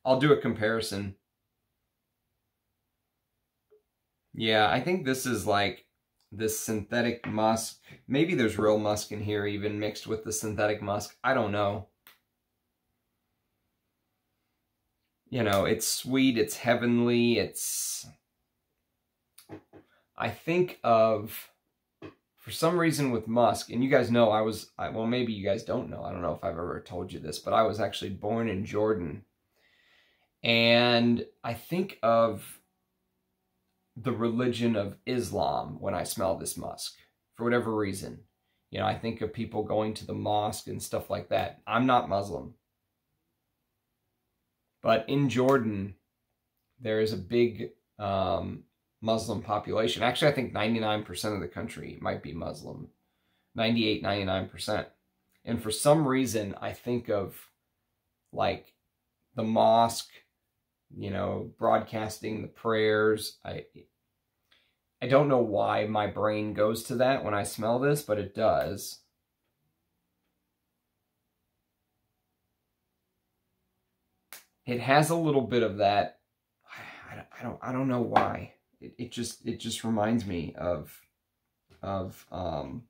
I'll do a comparison. Yeah, I think this is like this synthetic musk. Maybe there's real musk in here even mixed with the synthetic musk. I don't know. You know, it's sweet, it's heavenly, it's... I think of, for some reason with musk, and you guys know I was, I, well maybe you guys don't know, I don't know if I've ever told you this, but I was actually born in Jordan. And I think of the religion of Islam when I smell this musk for whatever reason. You know, I think of people going to the mosque and stuff like that. I'm not Muslim. But in Jordan, there is a big um, Muslim population. Actually, I think 99% of the country might be Muslim. 98, 99%. And for some reason, I think of like the mosque you know, broadcasting the prayers. I I don't know why my brain goes to that when I smell this, but it does. It has a little bit of that. I, don't I don't know why. It, it just it just reminds me of of um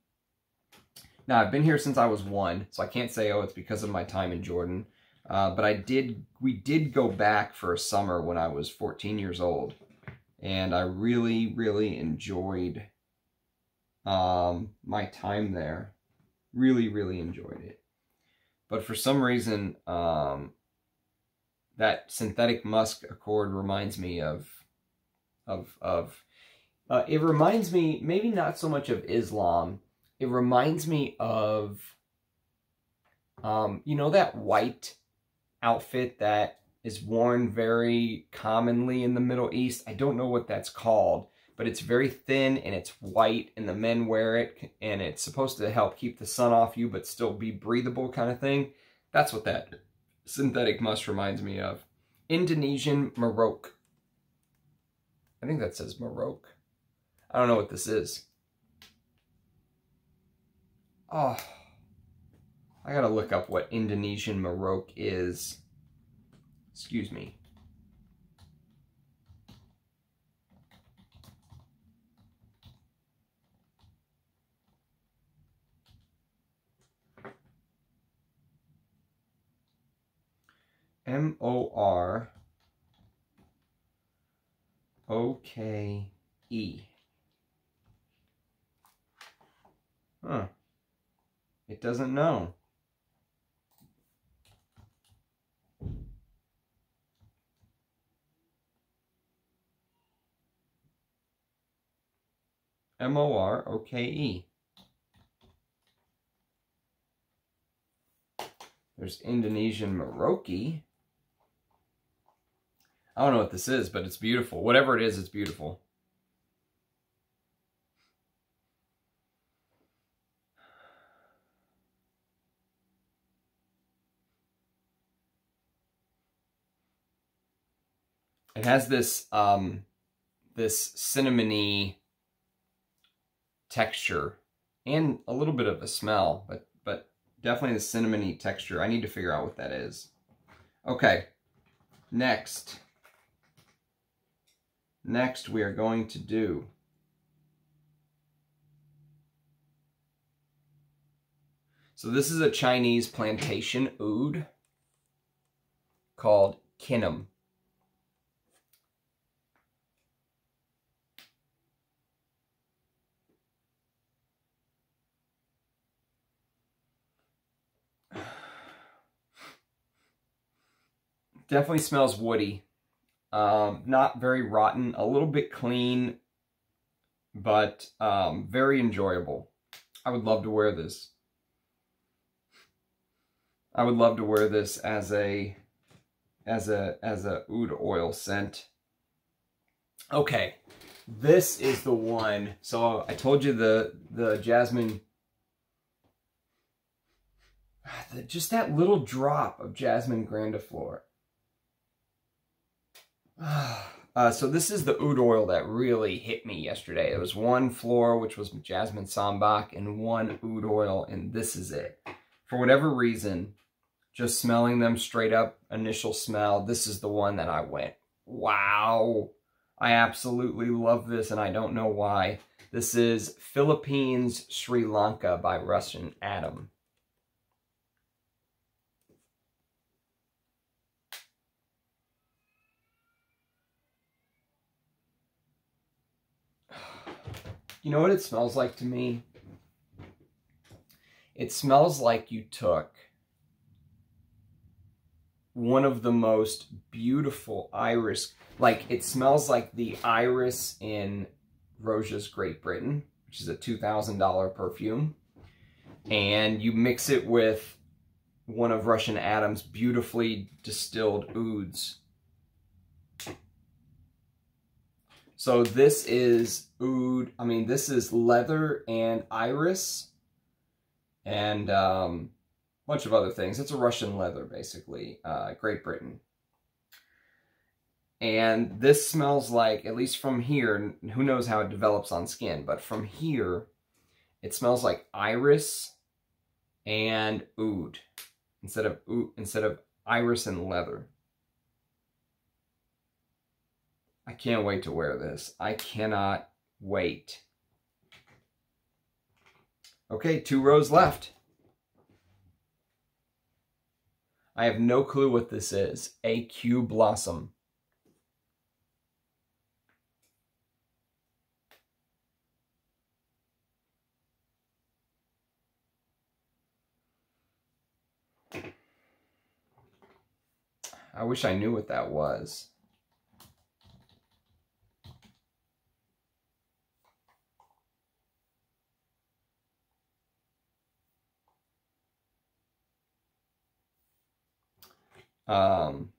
now I've been here since I was one, so I can't say oh it's because of my time in Jordan. Uh, but I did, we did go back for a summer when I was 14 years old. And I really, really enjoyed um, my time there. Really, really enjoyed it. But for some reason, um, that synthetic musk accord reminds me of, of, of, uh, it reminds me, maybe not so much of Islam, it reminds me of, um, you know, that white outfit that is worn very commonly in the Middle East. I don't know what that's called, but it's very thin and it's white and the men wear it and it's supposed to help keep the sun off you but still be breathable kind of thing. That's what that synthetic musk reminds me of. Indonesian Maroc. I think that says Maroc. I don't know what this is. Oh, I gotta look up what Indonesian Maroc is. Excuse me. M O R O K E. Huh. It doesn't know. M-O-R-O-K-E. There's Indonesian Maroki. I don't know what this is, but it's beautiful. Whatever it is, it's beautiful. It has this um, this cinnamony texture and a little bit of a smell, but, but definitely the cinnamony texture. I need to figure out what that is. Okay, next. Next we are going to do So this is a Chinese plantation oud called Kinam. Definitely smells woody. Um, not very rotten, a little bit clean, but um, very enjoyable. I would love to wear this. I would love to wear this as a as a as a oud oil scent. Okay, This is the one. So I told you the, the jasmine, just that little drop of jasmine grandiflora. [SIGHS] Uh, so this is the oud oil that really hit me yesterday. There was one floor, which was jasmine sambac, and one oud oil, and this is it. For whatever reason, just smelling them straight up, initial smell, this is the one that I went, wow. I absolutely love this, and I don't know why. This is Philippines, Sri Lanka by Russian Adam. You know what it smells like to me? It smells like you took one of the most beautiful iris, like it smells like the iris in Roja's Great Britain, which is a $2,000 perfume. And you mix it with one of Russian Adam's beautifully distilled ouds So this is oud, I mean, this is leather and iris and um, a bunch of other things. It's a Russian leather, basically, uh, Great Britain. And this smells like, at least from here, who knows how it develops on skin, but from here, it smells like iris and oud instead of instead of iris and leather. I can't wait to wear this. I cannot wait. Okay, two rows left. I have no clue what this is. AQ Blossom. I wish I knew what that was. Um,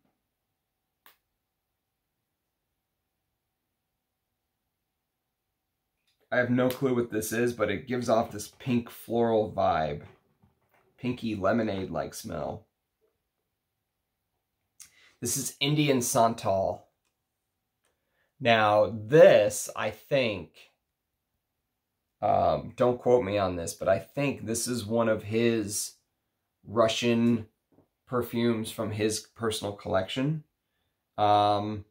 I have no clue what this is, but it gives off this pink floral vibe. Pinky lemonade-like smell. This is Indian Santal. Now, this, I think, um, don't quote me on this, but I think this is one of his Russian perfumes from his personal collection. Um,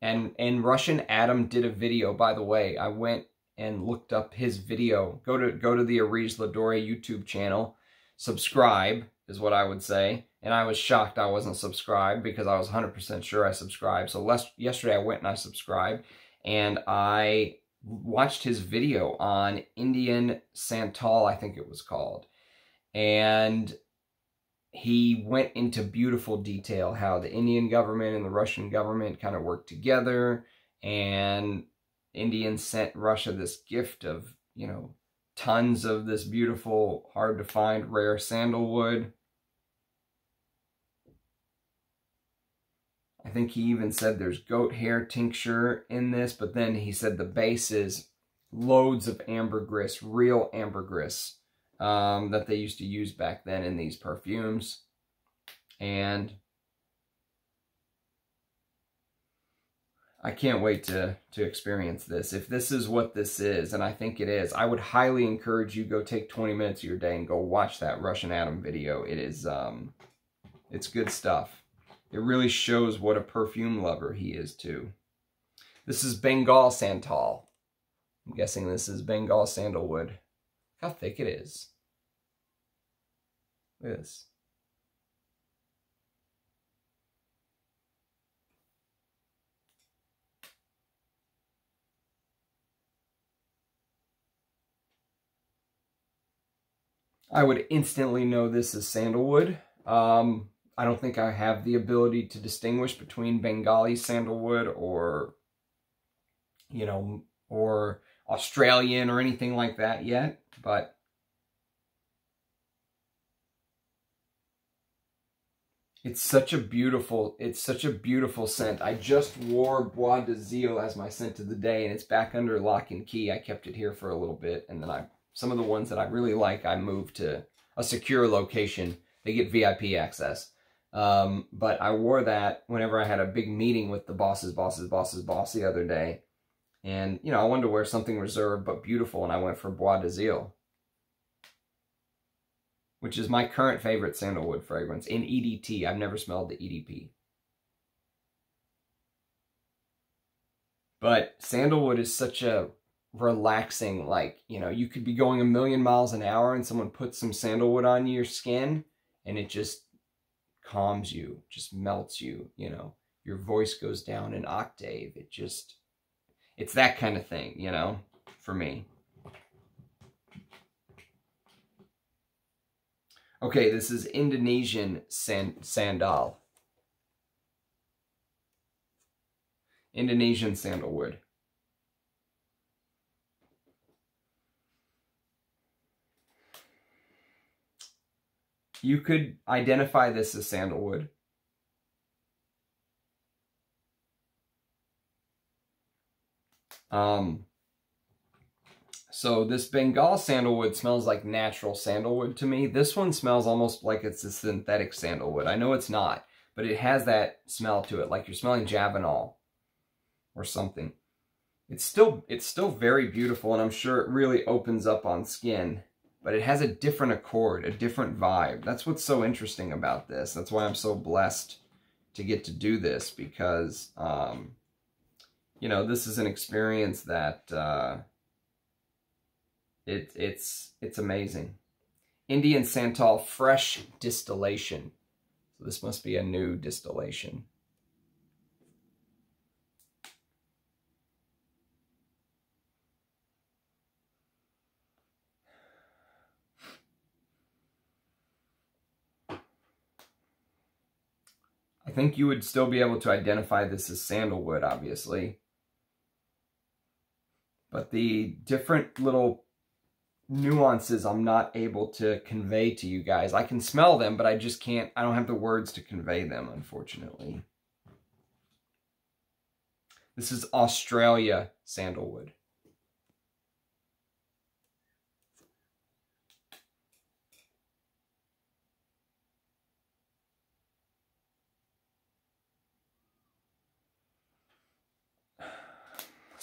and and Russian Adam did a video. By the way, I went and looked up his video. Go to go to the Areej le Doré YouTube channel. Subscribe is what I would say. And I was shocked I wasn't subscribed because I was 100% sure I subscribed. So last, yesterday I went and I subscribed. And I watched his video on Indian Santal, I think it was called. And he went into beautiful detail how the Indian government and the Russian government kind of worked together and Indians sent Russia this gift of, you know, tons of this beautiful, hard to find, rare sandalwood. I think he even said there's goat hair tincture in this, but then he said the base is loads of ambergris, real ambergris um, that they used to use back then in these perfumes. And I can't wait to, to experience this. If this is what this is, and I think it is, I would highly encourage you go take 20 minutes of your day and go watch that Russian Adam video. It is, um, it's good stuff. It really shows what a perfume lover he is too. This is Bengal Santal. I'm guessing this is Bengal Sandalwood how thick it is. Look at this. I would instantly know this is sandalwood. Um, I don't think I have the ability to distinguish between Bengali sandalwood or, you know, or Australian or anything like that yet but It's such a beautiful, it's such a beautiful scent. I just wore Bois des Îles as my scent of the day, and it's back under lock and key. I kept it here for a little bit, and then I, some of the ones that I really like, I moved to a secure location. They get VIP access. Um, but I wore that whenever I had a big meeting with the bosses, bosses, bosses, boss the other day. And, you know, I wanted to wear something reserved but beautiful, and I went for Bois des Îles which is my current favorite sandalwood fragrance in EDT. I've never smelled the EDP. But sandalwood is such a relaxing, like, you know, you could be going a million miles an hour and someone puts some sandalwood on your skin and it just calms you, just melts you, you know. Your voice goes down an octave. It just, it's that kind of thing, you know, for me. Okay, this is Indonesian san sandal. Indonesian sandalwood. You could identify this as sandalwood. Um, so this Bengal sandalwood smells like natural sandalwood to me. This one smells almost like it's a synthetic sandalwood. I know it's not, but it has that smell to it, like you're smelling Javanol or something. It's still it's still very beautiful, and I'm sure it really opens up on skin, but it has a different accord, a different vibe. That's what's so interesting about this. That's why I'm so blessed to get to do this, because, um, you know, this is an experience that... Uh, it, it's, it's amazing. Indian Santal Fresh Distillation. So this must be a new distillation. I think you would still be able to identify this as sandalwood, obviously. But the different little nuances I'm not able to convey to you guys. I can smell them, but I just can't, I don't have the words to convey them, unfortunately. This is Australia sandalwood.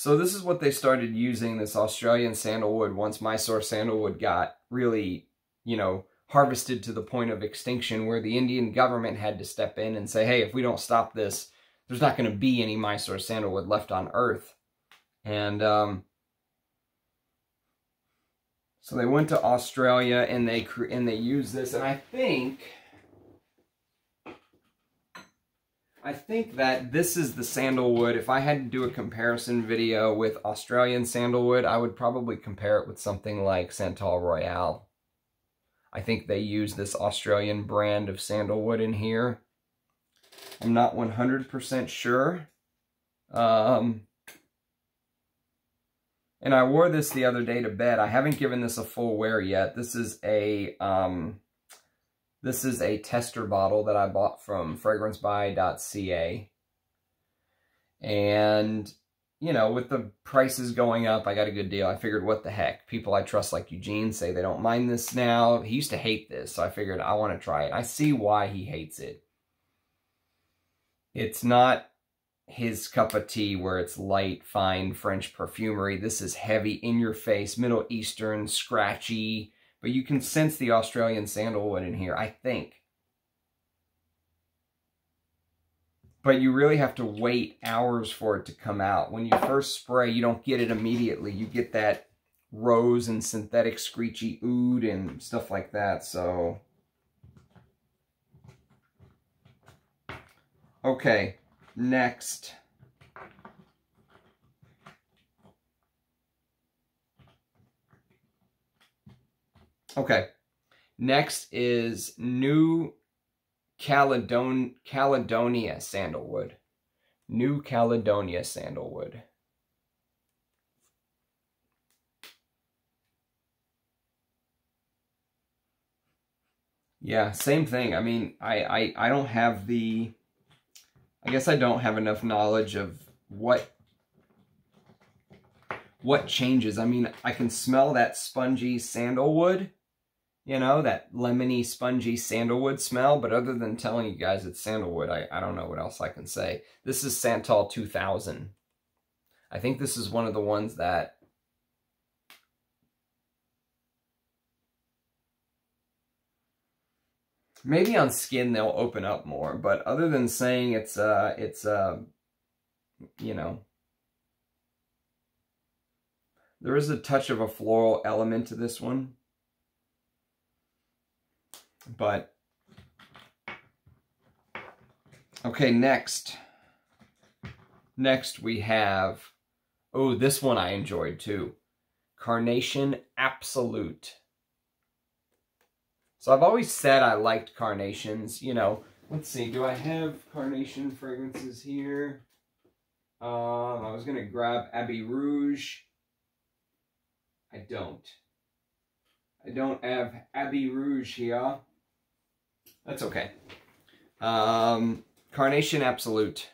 So this is what they started using, this Australian sandalwood, once Mysore sandalwood got really, you know, harvested to the point of extinction where the Indian government had to step in and say, hey, if we don't stop this, there's not going to be any Mysore sandalwood left on Earth. And um, so they went to Australia and they and they used this, and I think I think that this is the sandalwood. If I had to do a comparison video with Australian sandalwood, I would probably compare it with something like Santal Royal. I think they use this Australian brand of sandalwood in here. I'm not 100% sure. Um, and I wore this the other day to bed. I haven't given this a full wear yet. This is a um, this is a tester bottle that I bought from fragrancebuy.ca. And, you know, with the prices going up, I got a good deal. I figured, what the heck? People I trust like Eugene say they don't mind this now. He used to hate this, so I figured I want to try it. I see why he hates it. It's not his cup of tea where it's light, fine French perfumery. This is heavy, in-your-face, Middle Eastern, scratchy, but you can sense the Australian sandalwood in here, I think. But you really have to wait hours for it to come out. When you first spray, you don't get it immediately. You get that rose and synthetic screechy oud and stuff like that, so... Okay, next... Okay. Next is New Caledon Caledonia sandalwood. New Caledonia sandalwood. Yeah, same thing. I mean, I, I, I don't have the... I guess I don't have enough knowledge of what what changes. I mean, I can smell that spongy sandalwood, you know, that lemony, spongy sandalwood smell. But other than telling you guys it's sandalwood, I, I don't know what else I can say. This is Santal 2000. I think this is one of the ones that maybe on skin they'll open up more, but other than saying it's uh it's uh you know there is a touch of a floral element to this one. But, okay, next. Next we have, oh, this one I enjoyed too. Carnation Absolute. So I've always said I liked carnations. You know, let's see, do I have carnation fragrances here? Um, I was going to grab Habit Rouge. I don't. I don't have Habit Rouge here. That's okay. Um, Carnation Absolute.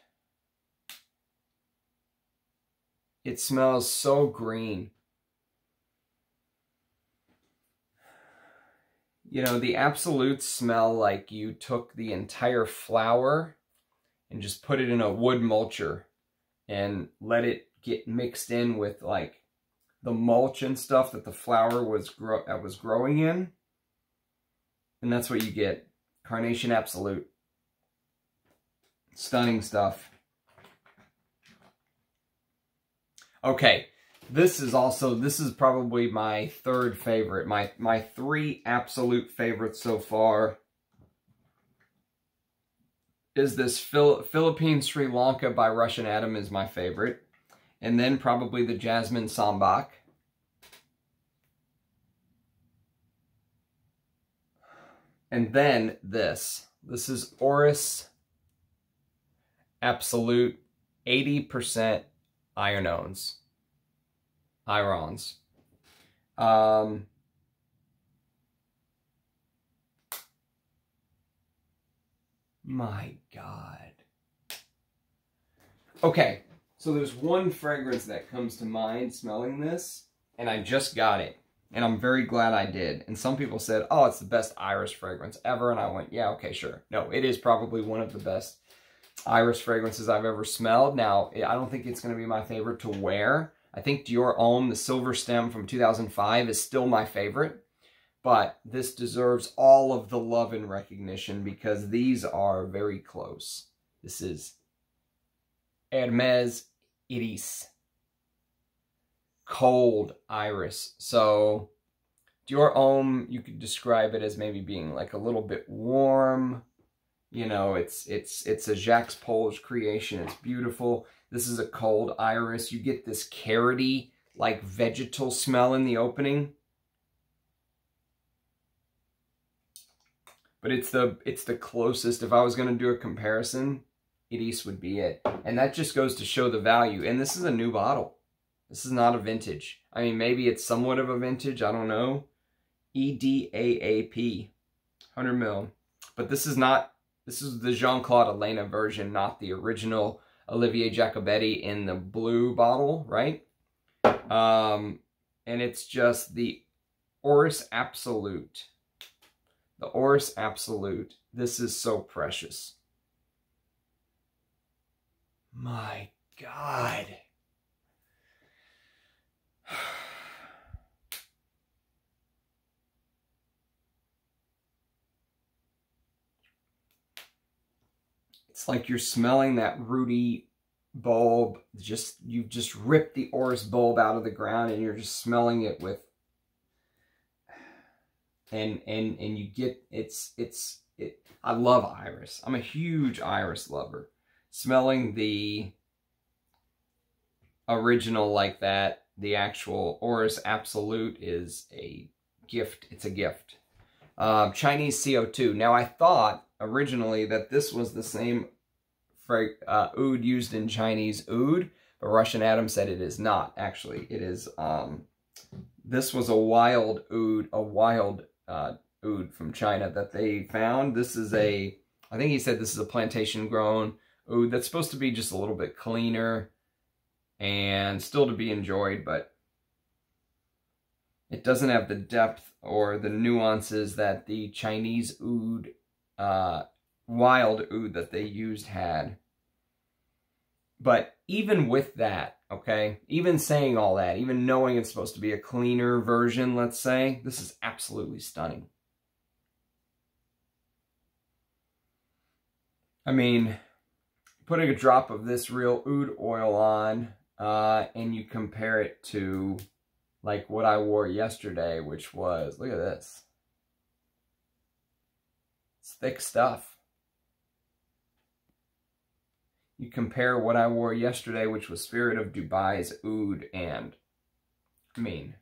It smells so green. You know, the absolutes smell like you took the entire flower and just put it in a wood mulcher and let it get mixed in with like the mulch and stuff that the flower was grow uh, was growing in. And that's what you get. Carnation Absolute. Stunning stuff. Okay, this is also, this is probably my third favorite. My, my three absolute favorites so far is this Phil Philippine Sri Lanka by Russian Adam is my favorite and then probably the Jasmine Sambac. And then this. This is Orris Absolute 80% irones. Irons. Um, my God. Okay, so there's one fragrance that comes to mind smelling this, and I just got it. And I'm very glad I did. And some people said, oh, it's the best iris fragrance ever. And I went, yeah, okay, sure. No, it is probably one of the best iris fragrances I've ever smelled. Now, I don't think it's going to be my favorite to wear. I think Dior Homme, the Silver Stem from 2005, is still my favorite. But this deserves all of the love and recognition because these are very close. This is Hermes Hiris. Cold iris. So Dior Homme, you could describe it as maybe being like a little bit warm. You know, it's it's it's a Jacques Polge creation. It's beautiful. This is a cold iris. You get this carroty, like vegetal smell in the opening. But it's the it's the closest. If I was going to do a comparison, Iris would be it. And that just goes to show the value. And this is a new bottle. This is not a vintage. I mean, maybe it's somewhat of a vintage. I don't know. EDAAP. 100 mil. But this is not, this is the Jean-Claude Ellena version, not the original Olivier Giacobetti in the blue bottle, right? Um, and it's just the Orris Absolute. The Orris Absolute. This is so precious. My God. [SIGHS] It's like you're smelling that rooty bulb. Just You've just ripped the orris bulb out of the ground and you're just smelling it with... And, and, and you get, it's, it's, it, I love iris. I'm a huge iris lover smelling the original like that, the actual Orris Absolute is a gift. It's a gift. Um, Chinese CO2. Now, I thought originally that this was the same uh, oud used in Chinese oud, but Russian Adam said it is not, actually. It is, um, this was a wild oud, a wild uh, oud from China that they found. This is a, I think he said this is a plantation grown oud that's supposed to be just a little bit cleaner and still to be enjoyed, but it doesn't have the depth or the nuances that the Chinese oud, uh, wild oud that they used had. But even with that, okay, even saying all that, even knowing it's supposed to be a cleaner version, let's say, this is absolutely stunning. I mean, putting a drop of this real oud oil on, uh, and you compare it to like what I wore yesterday, which was, look at this. It's thick stuff. You compare what I wore yesterday, which was Spirit of Dubai's Oud, and, I mean,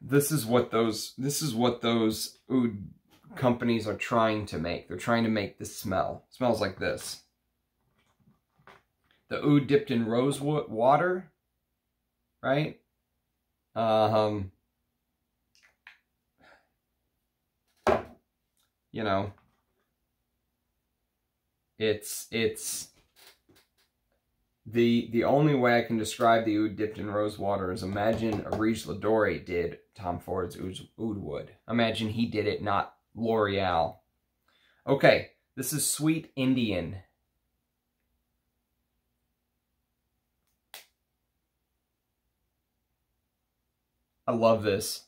this is what those, this is what those Oud companies are trying to make. They're trying to make this smell. It smells like this. The oud dipped in rose water, right? Um, you know, it's it's the the only way I can describe the oud dipped in rose water is imagine Areej le Doré did Tom Ford's oud wood. Imagine he did it, not L'Oreal. Okay, this is Sweet Indian. I love this.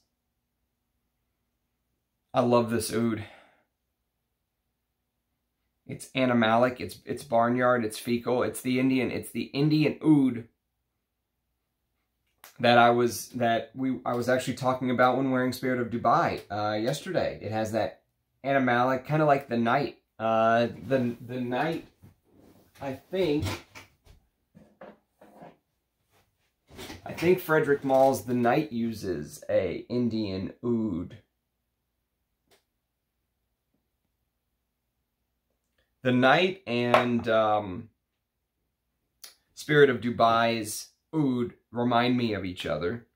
I love this oud. It's animalic, it's it's barnyard, it's fecal, it's the Indian, it's the Indian oud that I was that we I was actually talking about when wearing Spirit of Dubai uh, yesterday. It has that animalic, kind of like the night. Uh, the the night, I think. I think Frederic Malle's The Night uses a Indian oud. The Night and um, Spirit of Dubai's oud remind me of each other.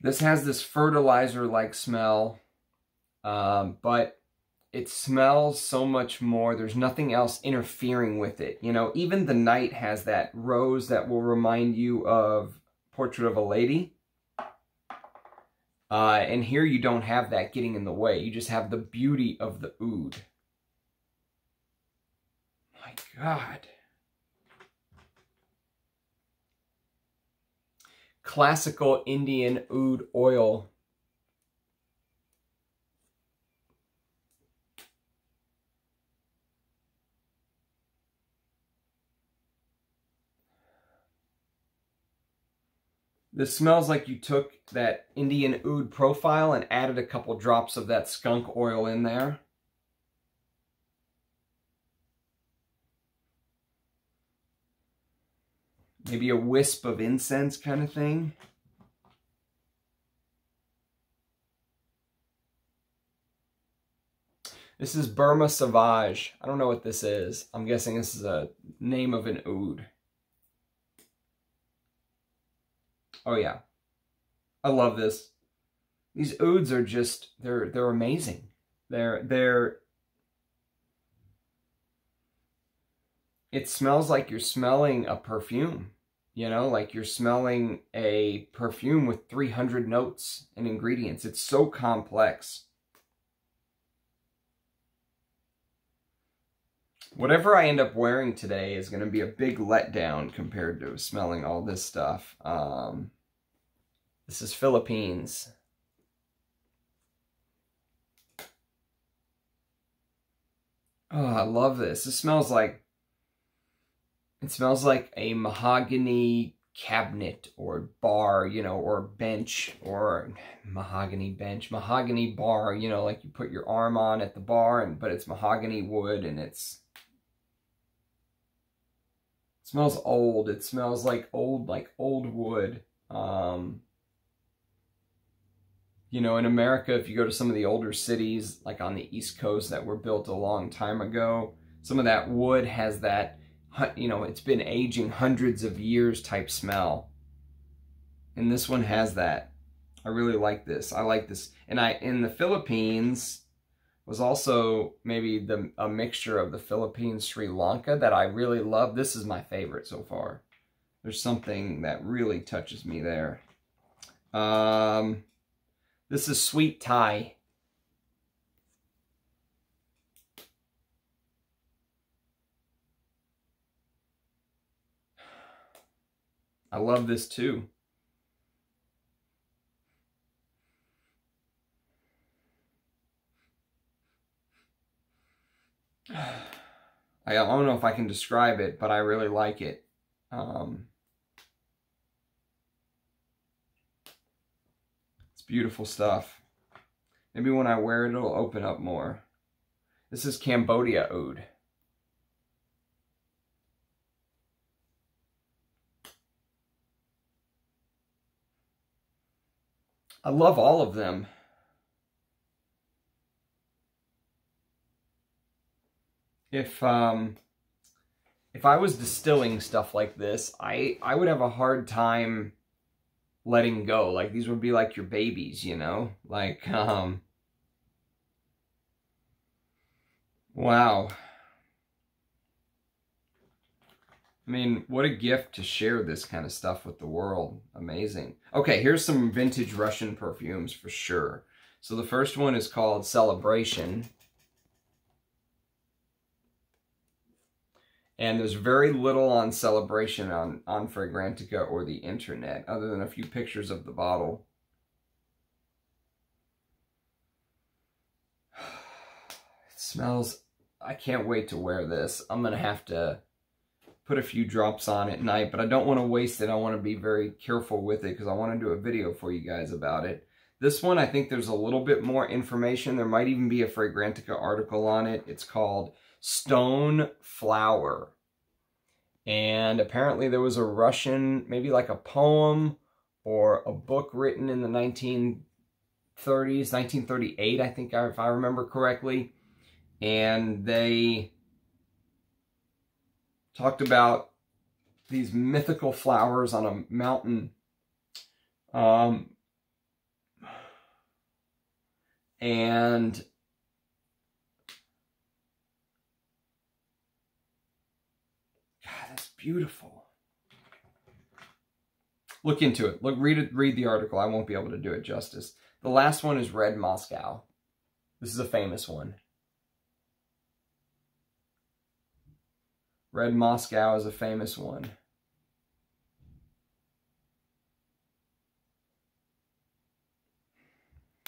This has this fertilizer-like smell, um, but it smells so much more. There's nothing else interfering with it. You know, even the night has that rose that will remind you of Portrait of a Lady. Uh, and here you don't have that getting in the way. You just have the beauty of the oud. My God. Classical Indian oud oil This smells like you took that Indian oud profile and added a couple drops of that skunk oil in there. Maybe a wisp of incense kind of thing. This is Burma Sauvage. I don't know what this is. I'm guessing this is a name of an oud. Oh yeah. I love this. These ouds are just they're they're amazing. They're they're it smells like you're smelling a perfume. You know, like you're smelling a perfume with 300 notes and ingredients. It's so complex. Whatever I end up wearing today is going to be a big letdown compared to smelling all this stuff. Um, this is Philippines. Oh, I love this. It smells like it smells like a mahogany cabinet or bar, you know, or bench or mahogany bench, mahogany bar, you know, like you put your arm on at the bar and but it's mahogany wood and it's it smells old. It smells like old like old wood. Um you know, in America, if you go to some of the older cities, like on the East Coast that were built a long time ago, some of that wood has that you know, it's been aging hundreds of years type smell. And this one has that. I really like this. I like this. And I in the Philippines was also maybe the a mixture of the Philippines, Sri Lanka that I really love. This is my favorite so far. There's something that really touches me there. Um, this is Sweet Thai. I love this too. [SIGHS] I don't know if I can describe it, but I really like it. Um, it's beautiful stuff. Maybe when I wear it, it'll open up more. This is Cambodia Oud. I love all of them. if um, if I was distilling stuff like this, I I would have a hard time letting go. Like these would be like your babies, you know? Like um Wow. I mean, what a gift to share this kind of stuff with the world. Amazing. Okay, here's some vintage Russian perfumes for sure. So the first one is called Celebration. And there's very little on Celebration on, on Fragrantica or the internet, other than a few pictures of the bottle. [SIGHS] It smells, I can't wait to wear this. I'm going to have to put a few drops on at night, but I don't want to waste it. I want to be very careful with it because I want to do a video for you guys about it. This one, I think there's a little bit more information. There might even be a Fragrantica article on it. It's called Stone Flower. And apparently there was a Russian, maybe like a poem or a book written in the 1930s, 1938, I think, if I remember correctly. And they talked about these mythical flowers on a mountain. Um, and God, that's beautiful. Look into it. Look, read it, read the article. I won't be able to do it justice. The last one is Red Moscow. This is a famous one. Red Moscow is a famous one.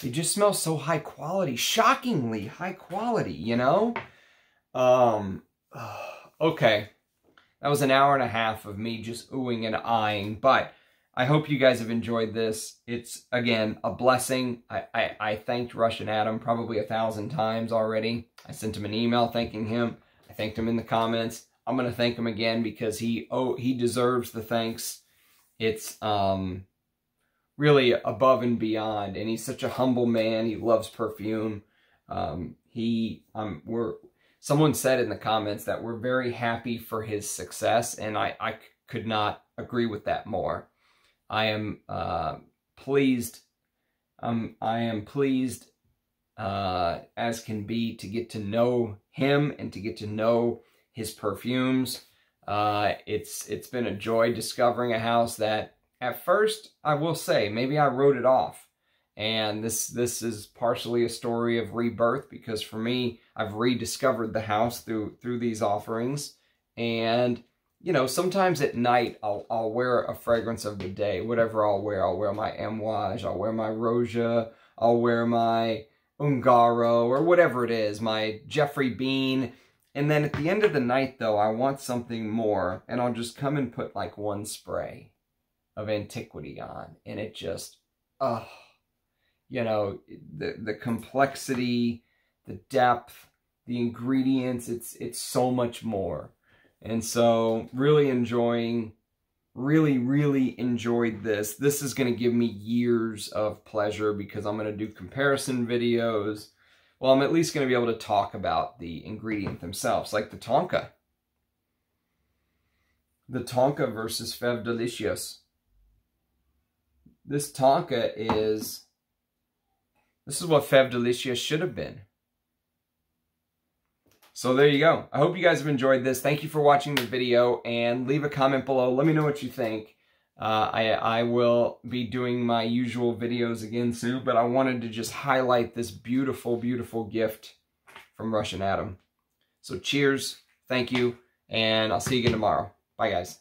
They just smell so high quality, shockingly high quality, you know? Um, [SIGHS] okay. That was an hour and a half of me just oohing and eyeing, but I hope you guys have enjoyed this. It's, again, a blessing. I, I, I thanked Russian Adam probably a thousand times already. I sent him an email thanking him. I thanked him in the comments. I'm going to thank him again because he oh he deserves the thanks. It's um really above and beyond, and he's such a humble man. He loves perfume. Um, he um we're someone said in the comments that we're very happy for his success, and I, I could not agree with that more. I am uh, pleased. Um, I am pleased uh, as can be to get to know him and to get to know his perfumes. Uh, it's it's been a joy discovering a house that at first I will say maybe I wrote it off. And this this is partially a story of rebirth because for me I've rediscovered the house through through these offerings. And you know sometimes at night I'll I'll wear a fragrance of the day whatever I'll wear. I'll wear my Amouage I'll wear my Roja I'll wear my Ungaro or whatever it is my Geoffrey Beene and then at the end of the night though I want something more and I'll just come and put like one spray of antiquity on and it just oh you know, the, the complexity, the depth, the ingredients, it's, it's so much more. And so really enjoying, really, really enjoyed this. This is going to give me years of pleasure because I'm going to do comparison videos. Well, I'm at least going to be able to talk about the ingredient themselves, like the Tonka. the Tonka versus Fève Delicious. This Tonka is, this is what Fève Delicious should have been. So there you go. I hope you guys have enjoyed this. Thank you for watching the video and leave a comment below. Let me know what you think. Uh, I, I will be doing my usual videos again soon, but I wanted to just highlight this beautiful, beautiful gift from Russian Adam. So cheers, thank you, and I'll see you again tomorrow. Bye, guys.